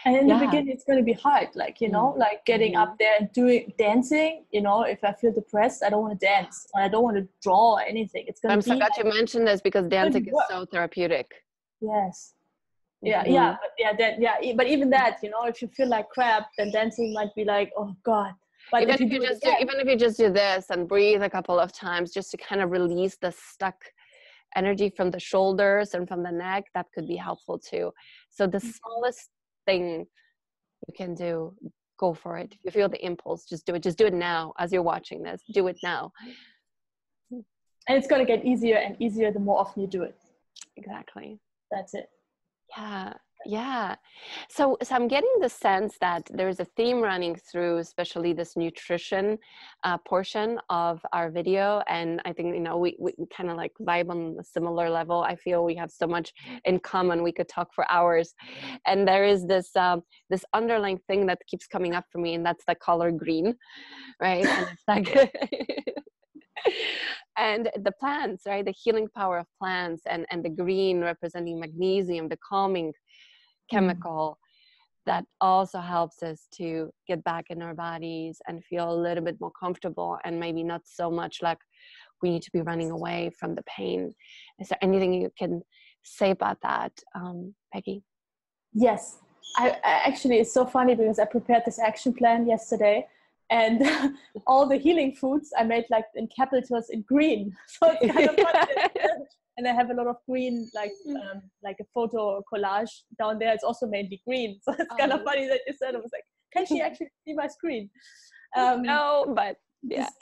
And in Yeah. the beginning it's going to be hard like you know like getting up there and doing dancing you know if i feel depressed i don't want to dance i don't want to draw or anything it's going I'm to so be glad you mentioned this because dancing is so therapeutic. yes yeah Mhm. yeah but yeah that yeah but even that you know if you feel like crap then dancing might be like oh god but even if you, if you do it just do, even if you just do this and breathe a couple of times just to kind of release the stuck energy from the shoulders and from the neck that could be helpful too so the Mm-hmm. smallest thing you can do go for it. If you feel the impulse just do it. Just do it now as you're watching this. Do it now. And it's going to get easier and easier the more often you do it. Exactly. That's it. Yeah, yeah. So, so I'm getting the sense that there's a theme running through, especially this nutrition uh, portion of our video, and I think you know we we, kind of like vibe on a similar level. I feel we have so much in common. We could talk for hours, and there is this um, this underlying thing that keeps coming up for me, and that's the color green, right? And it's like. and the plants right the healing power of plants and and the green representing magnesium the calming chemical that also helps us to get back in our bodies and feel a little bit more comfortable and maybe not so much like we need to be running away from the pain is there anything you can say about that um, peggy Yes, I, I actually it's so funny because I prepared this action plan yesterday, and all the healing foods I made like in capitals in green. So it's kind of funny. and I have a lot of green, like um, like a photo collage down there. It's also mainly green, so it's kind of Oh. funny that you said. I was like, can she actually see my screen? Um, no but yeah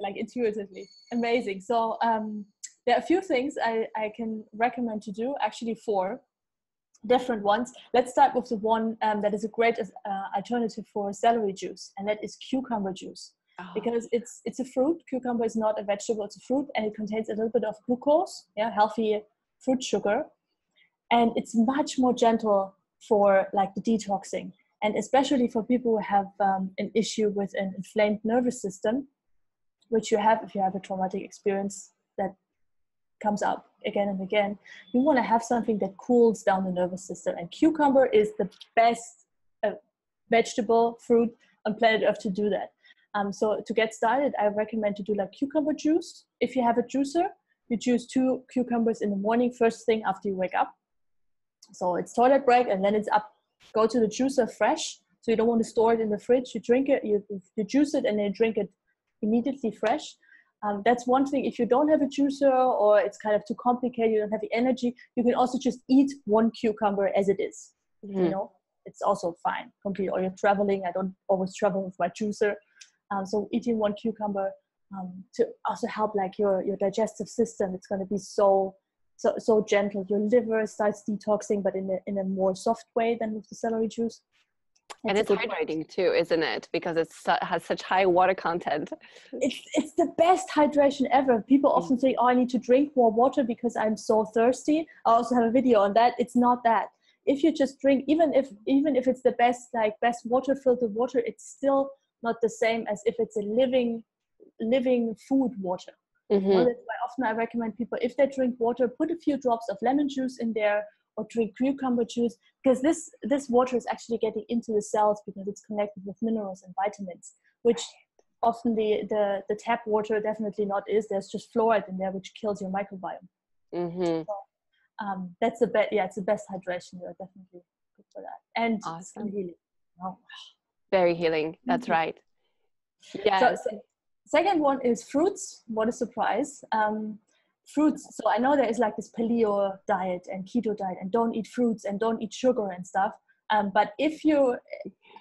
like intuitively amazing so um, there are a few things I, I can recommend to do actually four different ones let's start with the one um, that is a great uh, alternative for celery juice and that is cucumber juice Oh, because it's it's a fruit. Cucumber is not a vegetable it's a fruit and it contains a little bit of glucose yeah healthy fruit sugar. And it's much more gentle for like the detoxing. And especially for people who have um, an issue with an inflamed nervous system which you have if you have a traumatic experience that comes up again and again you want to have something that cools down the nervous system. And cucumber is the best uh, vegetable fruit on planet earth to do that um, so to get started i recommend to do like cucumber juice. If you have a juicer you juice two cucumbers in the morning first thing after you wake up. So it's toilet break and then it's up go to the juicer fresh so you don't want to store it in the fridge. You drink it you, you juice it and then drink it immediately fresh. Um, that's one thing. If you don't have a juicer or it's kind of too complicated you don't have the energy you can also just eat one cucumber as it is. You Mhm. know it's also fine. Completely or you're traveling. I don't always travel with my juicer um, so eating one cucumber um, to also help like your your digestive system it's going to be so so so gentle your liver starts detoxing but in a, in a more soft way than with the celery juice and it's hydrating too isn't it because it has such high water content it's it's the best hydration ever. People often say, "Oh, I need to drink more water because I'm so thirsty." I also have a video on that. It's not that. If you just drink, even if even if it's the best like best water filtered water, it's still not the same as if it's a living living food water. Mhm. Well, that's why often I recommend people if they drink water, put a few drops of lemon juice in there or drink cucumber juice because this this water is actually getting into the cells because it's connected with minerals and vitamins, which often the the, the tap water definitely not is. There's just fluoride in there which kills your microbiome. Mhm. Um, that's the best. Yeah, it's the best hydration. You're definitely good for that and Awesome. skin healing. Oh. Very healing that's Mhm. right So, so second one is fruits. What a surprise! Um, fruits. So I know there is like this paleo diet and keto diet, and don't eat fruits and don't eat sugar and stuff. Um, but if you,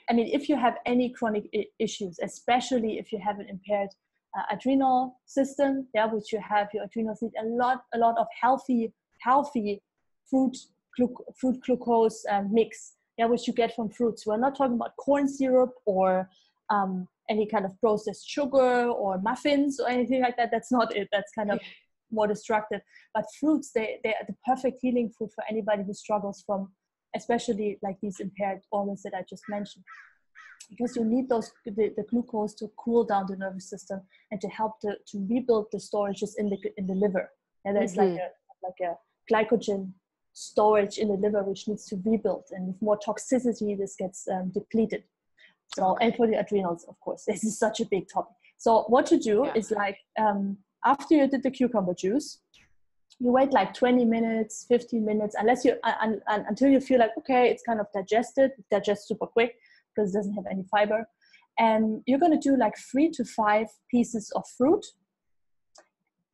I mean, if you have any chronic I- issues, especially if you have an impaired uh, adrenal system, yeah, which you have, your adrenals need a lot, a lot of healthy, healthy fruit, glu- fruit glucose um, mix, yeah, which you get from fruits. We're not talking about corn syrup or um, any kind of processed sugar or muffins or anything like that. That's not it. That's kind of more destructive. But fruits, they, they are the perfect healing food for anybody who struggles from, especially like these impaired organs that I just mentioned. Because you need those the, the glucose to cool down the nervous system and to help to, to rebuild the storages in the in the liver. And there's like Mhm. a like a glycogen storage in the liver which needs to rebuild. And with more toxicity this gets um, depleted. So and for the adrenals of course. This is such a big topic. So what to do yeah. is like um, after you did the cucumber juice you wait like 20 minutes 15 minutes unless you uh, uh, until you feel like okay it's kind of digested it digests super quick because it doesn't have any fiber. And you're going to do like three to five pieces of fruit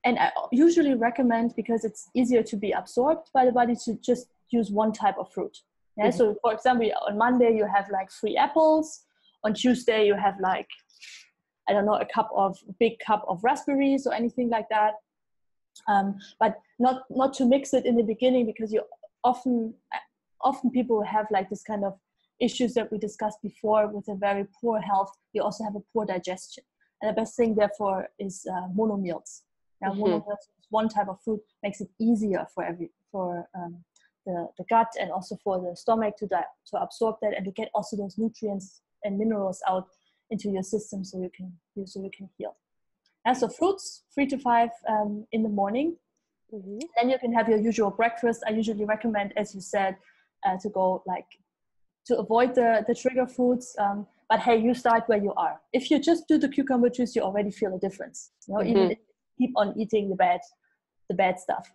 and i usually recommend because it's easier to be absorbed by the body to just use one type of fruit. Yeah mm-hmm. so for example on monday you have like three apples. On tuesday you have like i don't know a cup of big cup of raspberries or anything like that. Um, but not not to mix it in the beginning because you often often people have like this kind of issues that we discussed before with a very poor health. You also have a poor digestion. And the best thing therefore is uh, mono meals now mm-hmm. mono meals is one type of food makes it easier for every for um, the, the gut and also for the stomach to di- to absorb that and to get also those nutrients and minerals out into your system so you can so you can heal and so fruits, three to five um, in the morning. Mm-hmm. Then you can have your usual breakfast. I usually recommend, as you said, uh, to go like to avoid the, the trigger foods. Um, but hey, you start where you are. If you just do the cucumber juice, you already feel a difference. You know, mm-hmm. even keep on eating the bad, the bad stuff.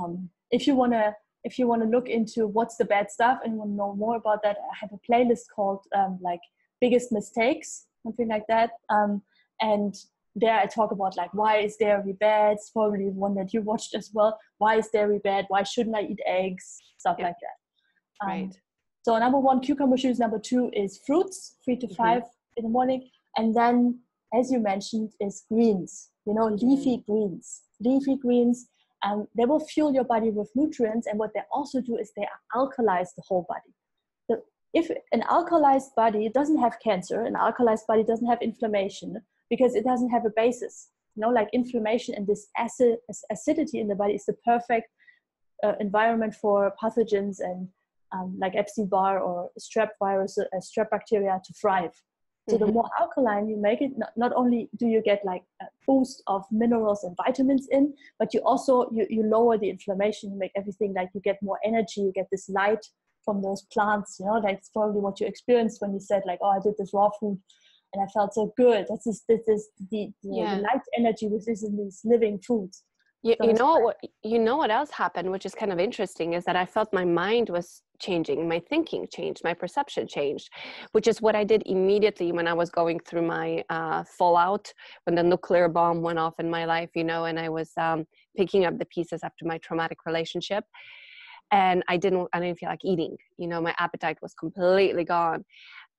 Um, if you wanna, if you wanna look into what's the bad stuff and want to know more about that, I have a playlist called um, like biggest mistakes, something like that. Um, and there I talk about like why is dairy bad? It's probably one that you watched as well. Why is dairy bad? Why shouldn't I eat eggs? Stuff yeah. like that. Um, right. So number one, cucumber juice. Number two is fruits, three to mm-hmm. five in the morning, and then as you mentioned is greens. You know, leafy mm. greens. Leafy greens. Um, they will fuel your body with nutrients, and what they also do is they alkalize the whole body. So if an alkalized body doesn't have cancer, an alkalized body doesn't have inflammation, because it doesn't have a basis you know like inflammation and this acid acidity in the body is the perfect uh, environment for pathogens and um, like epstein-barr or strep virus uh, strep bacteria to thrive so mm-hmm. the more alkaline you make it not, not only do you get like a boost of minerals and vitamins in but you also you, you lower the inflammation you make everything like you get more energy you get this light from those plants you know that's probably what you experienced when you said like oh i did this raw food and I felt so good. That's This is this is the, the, yeah. the light energy which is in these living foods. You, you know what you know what else happened, which is kind of interesting, is that I felt my mind was changing, my thinking changed, my perception changed, which is what I did immediately when I was going through my uh, fallout when the nuclear bomb went off in my life, you know, and I was um, picking up the pieces after my traumatic relationship and I didn't I didn't feel like eating. You know, my appetite was completely gone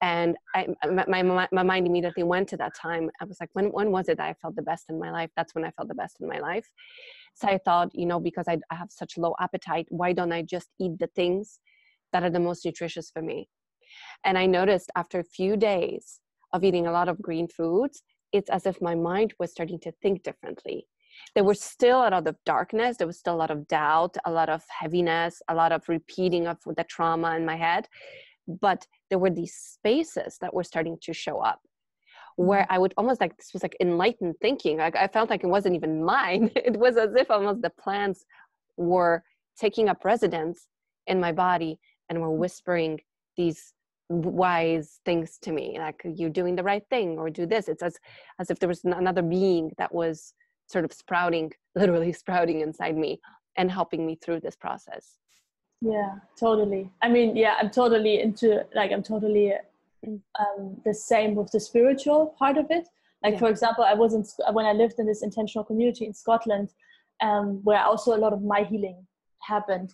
and I, my, my, my mind immediately went to that time. I was like when, when was it that i felt the best in my life? That's when i felt the best in my life. So i thought you know because I, I have such low appetite why don't i just eat the things that are the most nutritious for me? And i noticed after a few days of eating a lot of green foods it's as if my mind was starting to think differently. There was still a lot of darkness. There was still a lot of doubt a lot of heaviness a lot of repeating of the trauma in my head but there were these spaces that were starting to show up where mm-hmm. I would almost like this was like enlightened thinking. Like I felt like it wasn't even mine. It was as if almost the plants were taking up residence in my body and were whispering these wise things to me like you're doing the right thing or do this it's as as if there was another being that was sort of sprouting literally sprouting inside me and helping me through this process yeah totally i mean yeah i'm totally into like i'm totally um, the same with the spiritual part of it like yeah. for example i was not when i lived in this intentional community in scotland um, where also a lot of my healing happened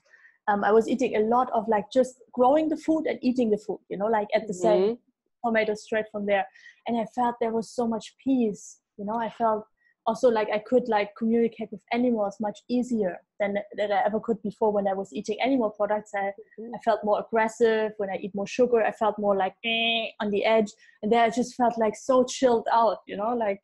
um, i was eating a lot of like just growing the food and eating the food you know like at the mm-hmm. same tomato straight from there and i felt there was so much peace you know i felt also like I could like communicate with animals much easier than that I ever could before when I was eating animal products. I, mm-hmm. I felt more aggressive when I eat more sugar. I felt more like eh, on the edge, and then I just felt like so chilled out. You know, like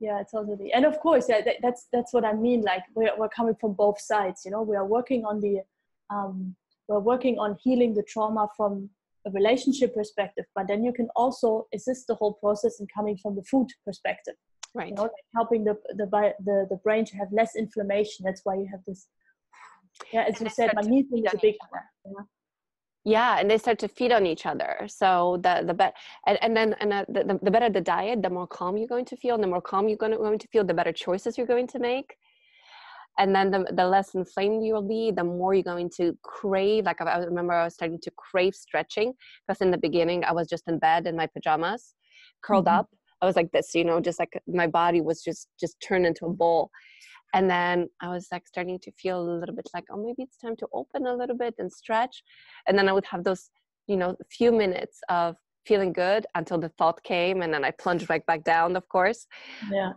yeah, totally. And of course, yeah, that, that's that's what I mean. Like we're we're coming from both sides. You know, we are working on the um, we're working on healing the trauma from a relationship perspective, but then you can also assist the whole process in coming from the food perspective right you know, helping the, the the the brain to have less inflammation that's why you have this Yeah, as And you said, magnesium is a big one. Yeah. and they start to feed on each other so the the bet and, and then and uh, the, the, better the diet the more calm you're going to feel and the more calm you're going to, going to feel the better choices you're going to make and then the, the less inflamed you'll be the more you're going to crave like i remember i was starting to crave stretching because in the beginning i was just in bed in my pajamas curled Mhm. up i was like this you know just like my body was just just turned into a ball and then i was like starting to feel a little bit like oh maybe it's time to open a little bit and stretch. And then i would have those you know few minutes of feeling good until the thought came and then i plunged right back down of course. Yeah.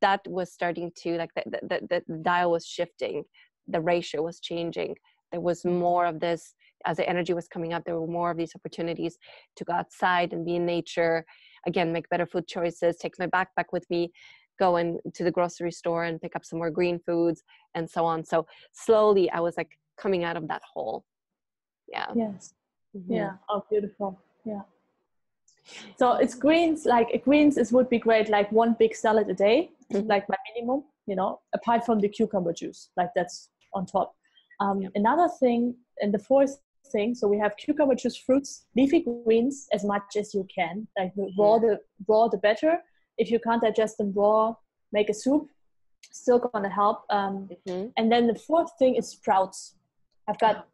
that was starting to like the, the, the, the dial was shifting. The ratio was changing. There was mm-hmm. more of this as the energy was coming up there were more of these opportunities to go outside and be in nature again make better food choices take my backpack with me go in to the grocery store and pick up some more green foods and so on so slowly i was like coming out of that hole yeah Yes. Mhm. Yeah. Oh, beautiful. Yeah. So it's greens. Like greens is would be great. Like one big salad a day, Mhm. like my minimum. You know, apart from the cucumber juice, like that's on top. Um, Yep. Another thing, and the fourth thing. So we have cucumber juice, fruits, leafy greens as much as you can. Like the raw, the raw, the better. If you can't digest them raw, make a soup. Still gonna help. Um, Mhm. and then the fourth thing is sprouts. I've got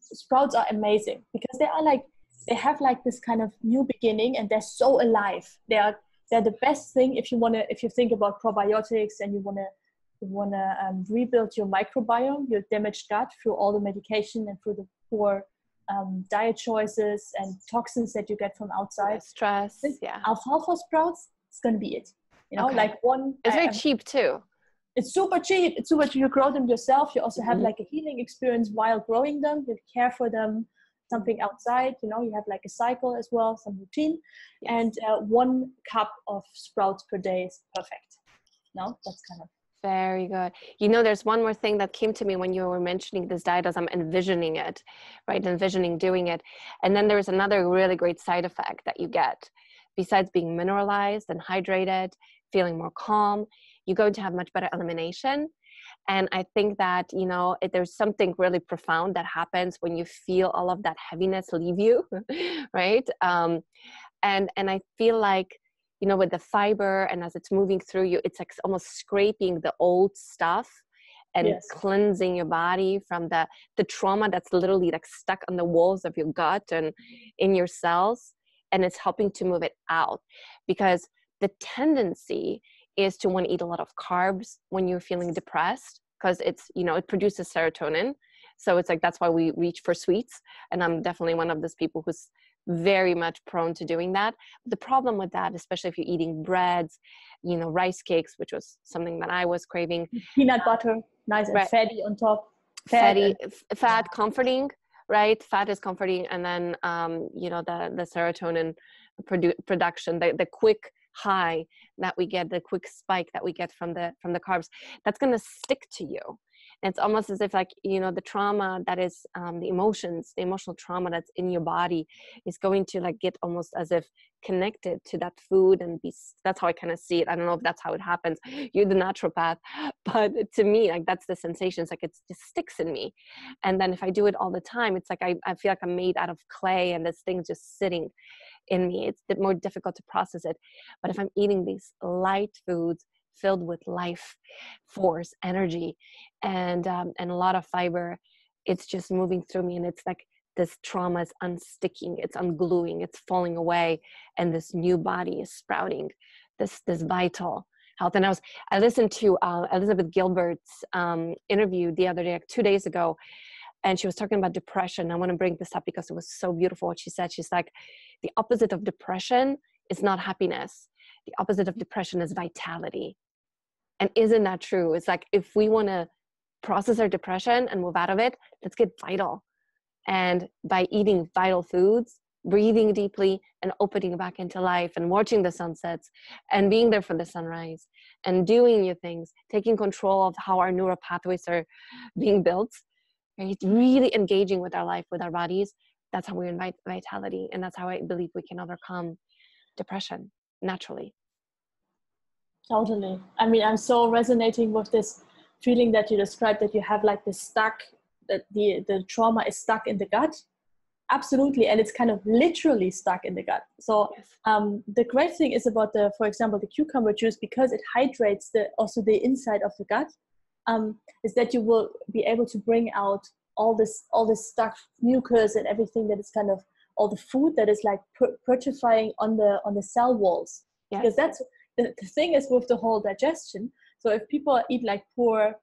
sprouts are amazing because they are like they have like this kind of new beginning and they're so alive. They are they're the best thing if you wanna if you think about probiotics and you wanna you wanna um, rebuild your microbiome, your damaged gut through all the medication and through the poor um, diet choices and toxins that you get from outside. stress yeah Alfalfa sprouts, it's gonna be it. You know, Okay. like one. it's I- very I'm- cheap too it's super cheap. It's super cheap. You grow them yourself. You also have Mhm. like a healing experience while growing them. You care for them, something outside. You know, you have like a cycle as well, some routine, Yes. and uh, one cup of sprouts per day is perfect. No, that's kind of Very good. You know, there's one more thing that came to me when you were mentioning this diet as I'm envisioning it, right? Envisioning doing it. And then there's another really great side effect that you get. Besides being mineralized and hydrated, feeling more calm, you're going to have much better elimination. And I think that, you know, there's something really profound that happens when you feel all of that heaviness leave you, right? Um, and and I feel like you know with the fiber and as it's moving through you it's like almost scraping the old stuff and Yes. cleansing your body from the the trauma that's literally like stuck on the walls of your gut and in your cells and it's helping to move it out because the tendency is to want to eat a lot of carbs when you're feeling depressed because it's you know it produces serotonin so it's like that's why we reach for sweets and i'm definitely one of those people who's very much prone to doing that the problem with that especially if you're eating breads you know rice cakes which was something that i was craving peanut butter, nice and Right. fatty on top. Fat fatty and- fat comforting right fat is comforting and then um you know the the serotonin produ- production the, the quick high that we get the quick spike that we get from the from the carbs that's going to stick to you and it's almost as if like you know the trauma that is um, the emotions the emotional trauma that's in your body is going to like get almost as if connected to that food and be that's how i kind of see it. I don't know if that's how it happens. You're the naturopath but to me like that's the sensation. It's like it just sticks in me. And then if i do it all the time it's like i, I feel like i'm made out of clay and this thing's just sitting in me. It's more difficult to process it. But if i'm eating these light foods filled with life force energy and um, and a lot of fiber. It's just moving through me and it's like this trauma is unsticking it's ungluing it's falling away and this new body is sprouting. This this vital health. And i was i listened to uh, elizabeth gilbert's um, interview the other day like two days ago and she was talking about depression. I want to bring this up because it was so beautiful what she said. She's like the opposite of depression is not happiness. The opposite of depression is vitality and isn't that true? It's like if we want to process our depression and move out of it let's get vital. And by eating vital foods breathing deeply and opening back into life and watching the sunsets and being there for the sunrise and doing new things taking control of how our neural pathways are being built right? Really engaging with our life with our bodies that's how we invite vitality and that's how i believe we can overcome depression naturally Totally. I mean, I'm so resonating with this feeling that you described that you have like this stuck that the the trauma is stuck in the gut absolutely and it's kind of literally stuck in the gut so Yes. um, the great thing is about the for example the cucumber juice because it hydrates the also the inside of the gut um, is that you will be able to bring out all this all this stuck mucus and everything that is kind of all the food that is like per- on the on the cell walls Yes. because that's the, the thing is with the whole digestion so if people eat like poor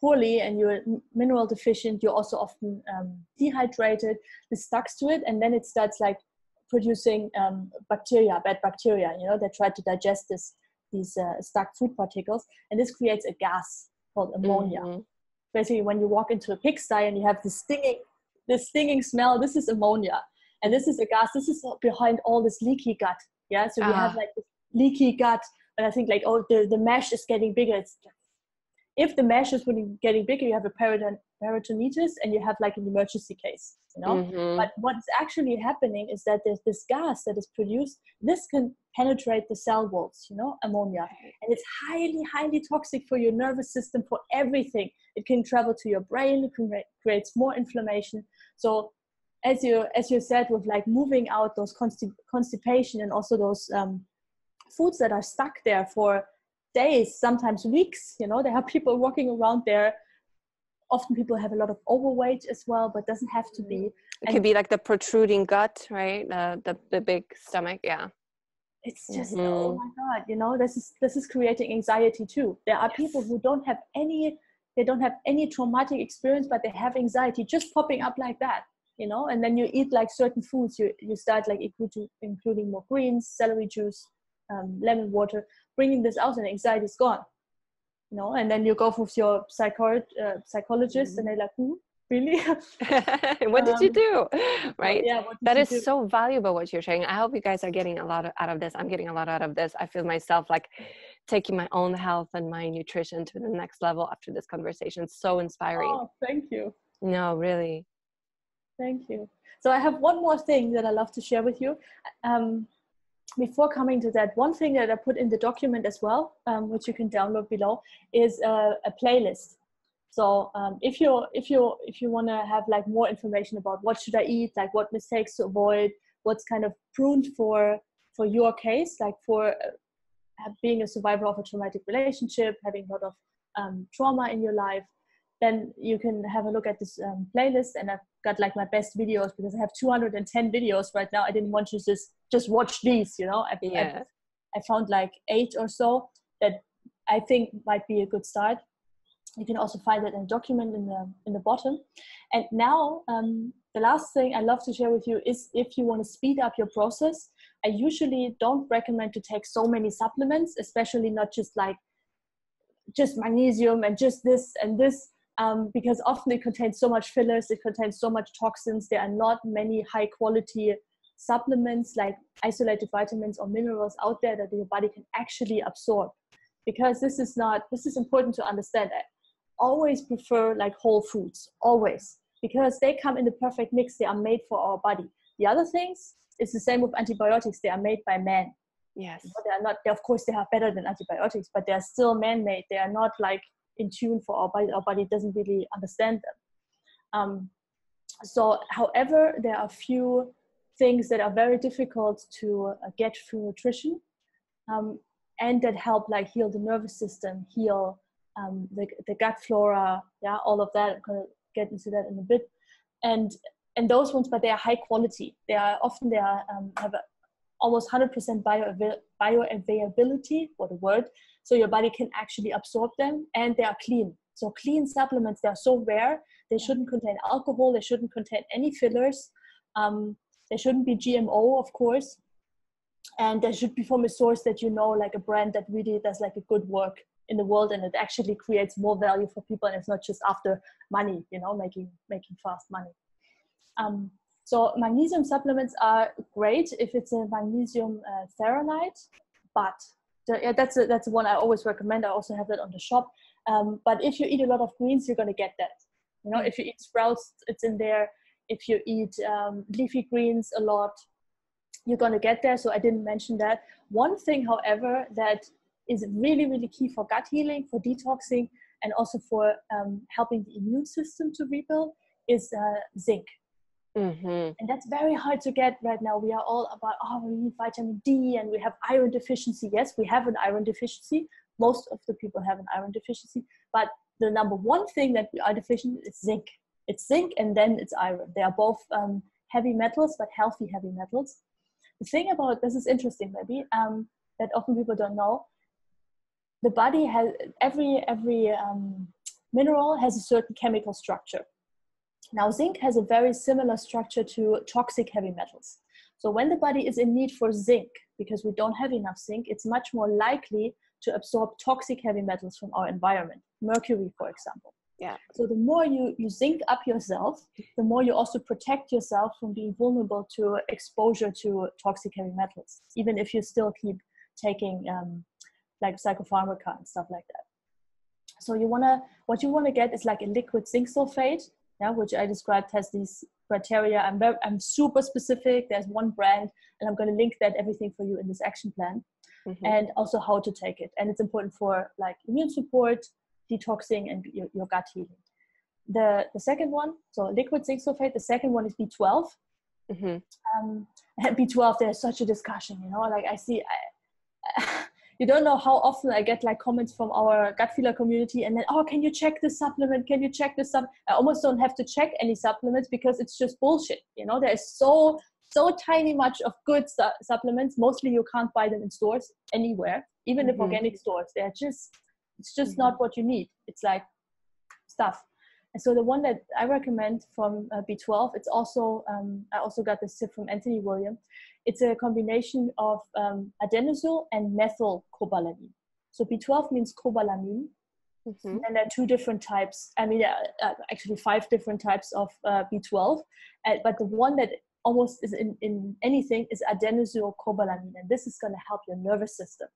poorly and you're mineral deficient you're also often um, dehydrated this stucks to it and then it starts like producing um, bacteria bad bacteria you know that try to digest this these uh, stuck food particles and this creates a gas called ammonia Mhm. basically when you walk into a pigsty and you have this stinging this stinging smell this is ammonia and this is a gas this is behind all this leaky gut yeah so we have Ah. like this leaky gut and i think like oh the, the mesh is getting bigger. It's if the mesh is getting bigger you have a periton- peritonitis and you have like an emergency case you know? Mhm. but what's actually happening is that there's this gas that is produced. This can penetrate the cell walls you know ammonia. And it's highly highly toxic for your nervous system for everything. It can travel to your brain it can re- creates more inflammation. So as you as you said with like moving out those constip- constipation and also those um, foods that are stuck there for days sometimes weeks you know there are people walking around there often people have a lot of overweight as well but doesn't have to be it could be like the protruding gut, right? The the, the big stomach. Yeah. it's just Mhm. oh my god you know this is this is creating anxiety too there are people who don't have any they don't have any traumatic experience but they have anxiety just popping up like that you know and then you eat like certain foods you you start like including including more greens celery juice um, lemon water bringing this out and anxiety is gone you know and then you go with your psycho- uh, psychologist and they're like hmm, really what did you Um, do? Right. yeah That is do? so valuable what you're sharing. I hope you guys are getting a lot out of this. I'm getting a lot out of this. I feel myself like taking my own health and my nutrition to the next level after this conversation. So inspiring. oh thank you No, really. Thank you. So I have one more thing that I love to share with you. Um, before coming to that, one thing that I put in the document as well, um, which you can download below, is a, a playlist. So um, if you if you if you want to have like more information about what should I eat, like what mistakes to avoid, what's kind of pruned for for your case, like for uh, being a survivor of a traumatic relationship, having a lot of um, trauma in your life, then you can have a look at this um, playlist and i've got like my best videos because i have 210 videos right now i didn't want to just just watch these you know i, Yeah. I, I found like eight or so that i think might be a good start you can also find it in a document in the in the bottom and now um, the last thing i love to share with you is if you want to speed up your process i usually don't recommend to take so many supplements especially not just like just magnesium and just this and this um, because often it contains so much fillers, it contains so much toxins. There are not many high quality supplements like isolated vitamins or minerals out there that your body can actually absorb. Because this is not, this is important to understand. I always prefer like whole foods, always, because they come in the perfect mix. They are made for our body. The other things, it's the same with antibiotics. They are made by man Yes. but they are not they, of course they are better than antibiotics but they are still man-made they are not like in tune for our body our body doesn't really understand them um, so however there are a few things that are very difficult to uh, get through nutrition um, and that help like heal the nervous system heal um, the, the gut flora yeah all of that i'm going to get into that in a bit and and those ones but they are high quality they are often they are um, have a, almost 100% bioavail- bioavailability, what a word. So your body can actually absorb them and they are clean. So clean supplements, they are so rare. They shouldn't contain alcohol. They shouldn't contain any fillers. Um, they shouldn't be GMO, of course. And they should be from a source that you know, like a brand that really does like a good work in the world and it actually creates more value for people and it's not just after money, you know, making making fast money. Um, so magnesium supplements are great if it's a magnesium uh, theranoside, but the, yeah, that's a, that's one I always recommend. I also have that on the shop. Um, but if you eat a lot of greens, you're gonna get that. You know, if you eat sprouts, it's in there. If you eat um, leafy greens a lot, you're gonna get there. So I didn't mention that. One thing, however, that is really really key for gut healing, for detoxing, and also for um, helping the immune system to rebuild is uh, zinc. Mm-hmm. And that's very hard to get right now. We are all about, oh, we need vitamin D and we have iron deficiency. Yes, we have an iron deficiency. Most of the people have an iron deficiency. But the number one thing that we are deficient is zinc. It's zinc and then it's iron. They are both um, heavy metals, but healthy heavy metals. The thing about this is interesting, maybe, um, that often people don't know. The body has every every um, mineral has a certain chemical structure now, zinc has a very similar structure to toxic heavy metals. So when the body is in need for zinc, because we don't have enough zinc, it's much more likely to absorb toxic heavy metals from our environment, mercury, for example. Yeah. So the more you, you zinc up yourself, the more you also protect yourself from being vulnerable to exposure to toxic heavy metals, even if you still keep taking um, like psychopharmaca and stuff like that. So you wanna, what you wanna get is like a liquid zinc sulfate yeah, which I described has these criteria. I'm very, I'm super specific. There's one brand, and I'm going to link that everything for you in this action plan, mm-hmm. and also how to take it. And it's important for like immune support, detoxing, and your, your gut healing. The the second one, so liquid zinc sulfate. The second one is B12. Mm-hmm. Um, B12. There's such a discussion, you know. Like I see. I, you don't know how often I get like comments from our gut feeler community and then, oh, can you check this supplement? Can you check this? Sub-? I almost don't have to check any supplements because it's just bullshit. You know, there is so, so tiny much of good su- supplements. Mostly you can't buy them in stores anywhere, even mm-hmm. if organic stores. They're just, it's just mm-hmm. not what you need. It's like stuff. And so the one that I recommend from uh, B12, it's also um, I also got this tip from Anthony William. It's a combination of um, adenosine and methylcobalamin. So B12 means cobalamin, mm-hmm. and there are two different types. I mean, uh, uh, actually five different types of uh, B12, uh, but the one that almost is in, in anything is adenosyl cobalamin, and this is going to help your nervous system.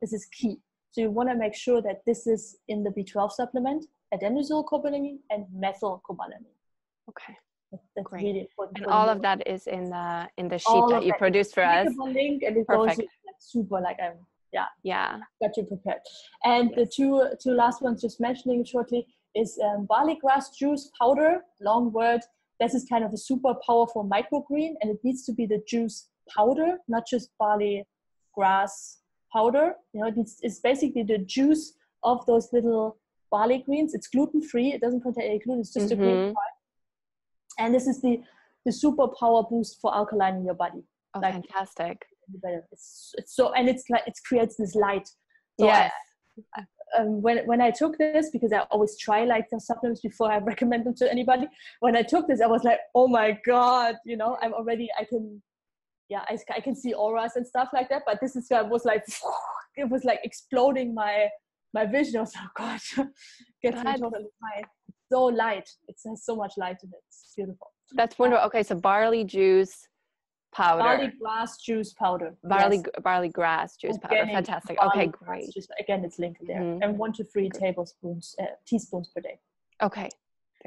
This is key. So you want to make sure that this is in the B12 supplement adenosylcobalamin and methylcobalamin. Okay. That's Great. really important. And all of that is in the in the sheet all that you that. produced for us. link and it Perfect. goes like super like I'm yeah yeah got you prepared. And yes. the two two last ones just mentioning shortly is um, barley grass juice powder. Long word. This is kind of a super powerful microgreen, and it needs to be the juice powder, not just barley grass powder. You know, it's, it's basically the juice of those little barley greens. It's gluten free. It doesn't contain any gluten. It's just mm-hmm. a green part. And this is the the super power boost for alkaline in your body. Oh, like, fantastic! It's, it's so and it's like it creates this light. So yes. I, um, when when I took this because I always try like the supplements before I recommend them to anybody. When I took this, I was like, oh my god, you know, I'm already I can, yeah, I, I can see auras and stuff like that. But this is uh, was like it was like exploding my my vision. Was oh god gets me totally high so light. It has so much light in it. It's beautiful. That's wonderful. Okay so barley juice powder. Barley grass juice powder. Barley yes. barley grass juice powder. Fantastic. okay great. juice. again it's linked there. Mm-hmm. and one to three Good. tablespoons uh, teaspoons per day. Okay.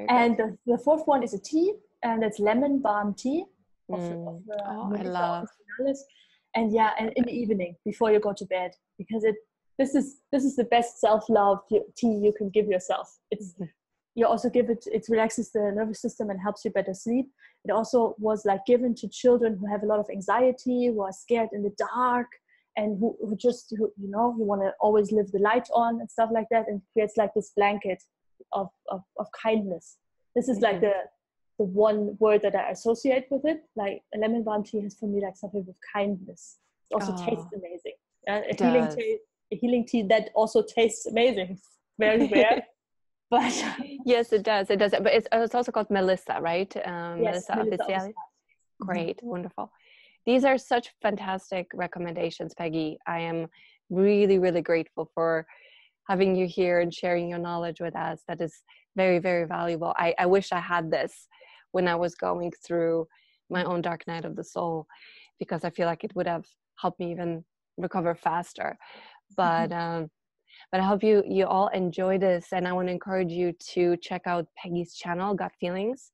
And the, the, fourth one is a tea and it's lemon balm tea of, mm. of, uh, oh, I love. and yeah and in the evening before you go to bed because it this is this is the best self-love tea you can give yourself it's mm-hmm. you also give it it relaxes the nervous system and helps you better sleep it also was like given to children who have a lot of anxiety who are scared in the dark and who, who just who, you know who want to always live the light on and stuff like that and creates like this blanket of of, of kindness this is mm-hmm. like the the one word that I associate with it. Like a lemon balm tea has for me like something with kindness. It also oh, tastes amazing. Uh, a healing taste a healing tea that also tastes amazing. Very rare. but yes, it does. It does. But it's, it's also called Melissa, right? Um, yes, Melissa, Melissa mm-hmm. Great, mm-hmm. wonderful. These are such fantastic recommendations, Peggy. I am really, really grateful for having you here and sharing your knowledge with us. That is very, very valuable. I, I wish I had this when I was going through my own dark night of the soul because I feel like it would have helped me even recover faster but mm-hmm. um, but I hope you you all enjoy this, and I want to encourage you to check out Peggy's channel, Gut Feelings.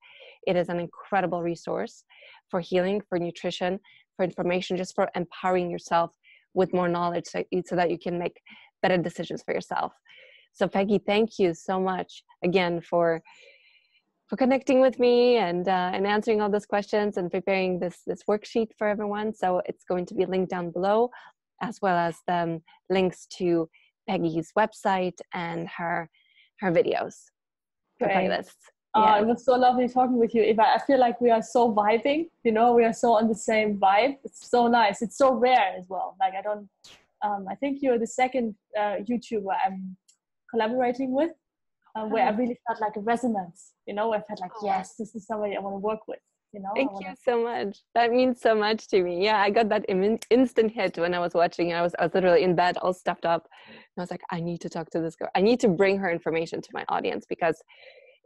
It is an incredible resource for healing, for nutrition, for information, just for empowering yourself with more knowledge, so, so that you can make better decisions for yourself. So Peggy, thank you so much again for for connecting with me and uh, and answering all those questions and preparing this this worksheet for everyone. So it's going to be linked down below, as well as the um, links to Peggy's website and her her videos, her playlists. Uh, it was so lovely talking with you, Eva. I feel like we are so vibing. You know, we are so on the same vibe. It's so nice. It's so rare as well. Like I don't. Um, I think you're the second uh, YouTuber I'm collaborating with, uh, where I oh. really felt like a resonance. You know, I felt like, oh. yes, this is somebody I want to work with. You know, thank wanna... you so much. That means so much to me. Yeah, I got that Im- instant hit when I was watching. I was I was literally in bed, all stuffed up. And I was like, I need to talk to this girl. I need to bring her information to my audience because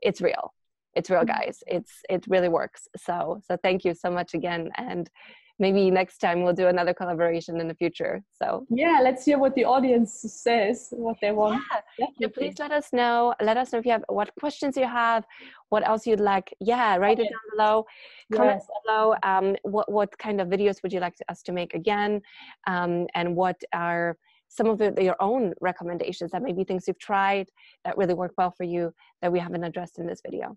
it's real. It's real, mm-hmm. guys. It's it really works. So so thank you so much again and maybe next time we'll do another collaboration in the future. So yeah, let's hear what the audience says, what they want. Yeah. yeah please let us know. Let us know if you have what questions you have, what else you'd like. Yeah, write okay. it down below. Comment yes. below. Um, what what kind of videos would you like to, us to make again? Um, and what are some of the, your own recommendations that maybe things you've tried that really work well for you that we haven't addressed in this video.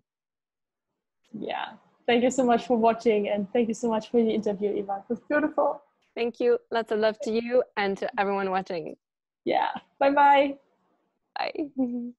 Yeah, Thank you so much for watching and thank you so much for the interview, Eva. It was beautiful. Thank you. Lots of love to you and to everyone watching. Yeah. Bye-bye. Bye.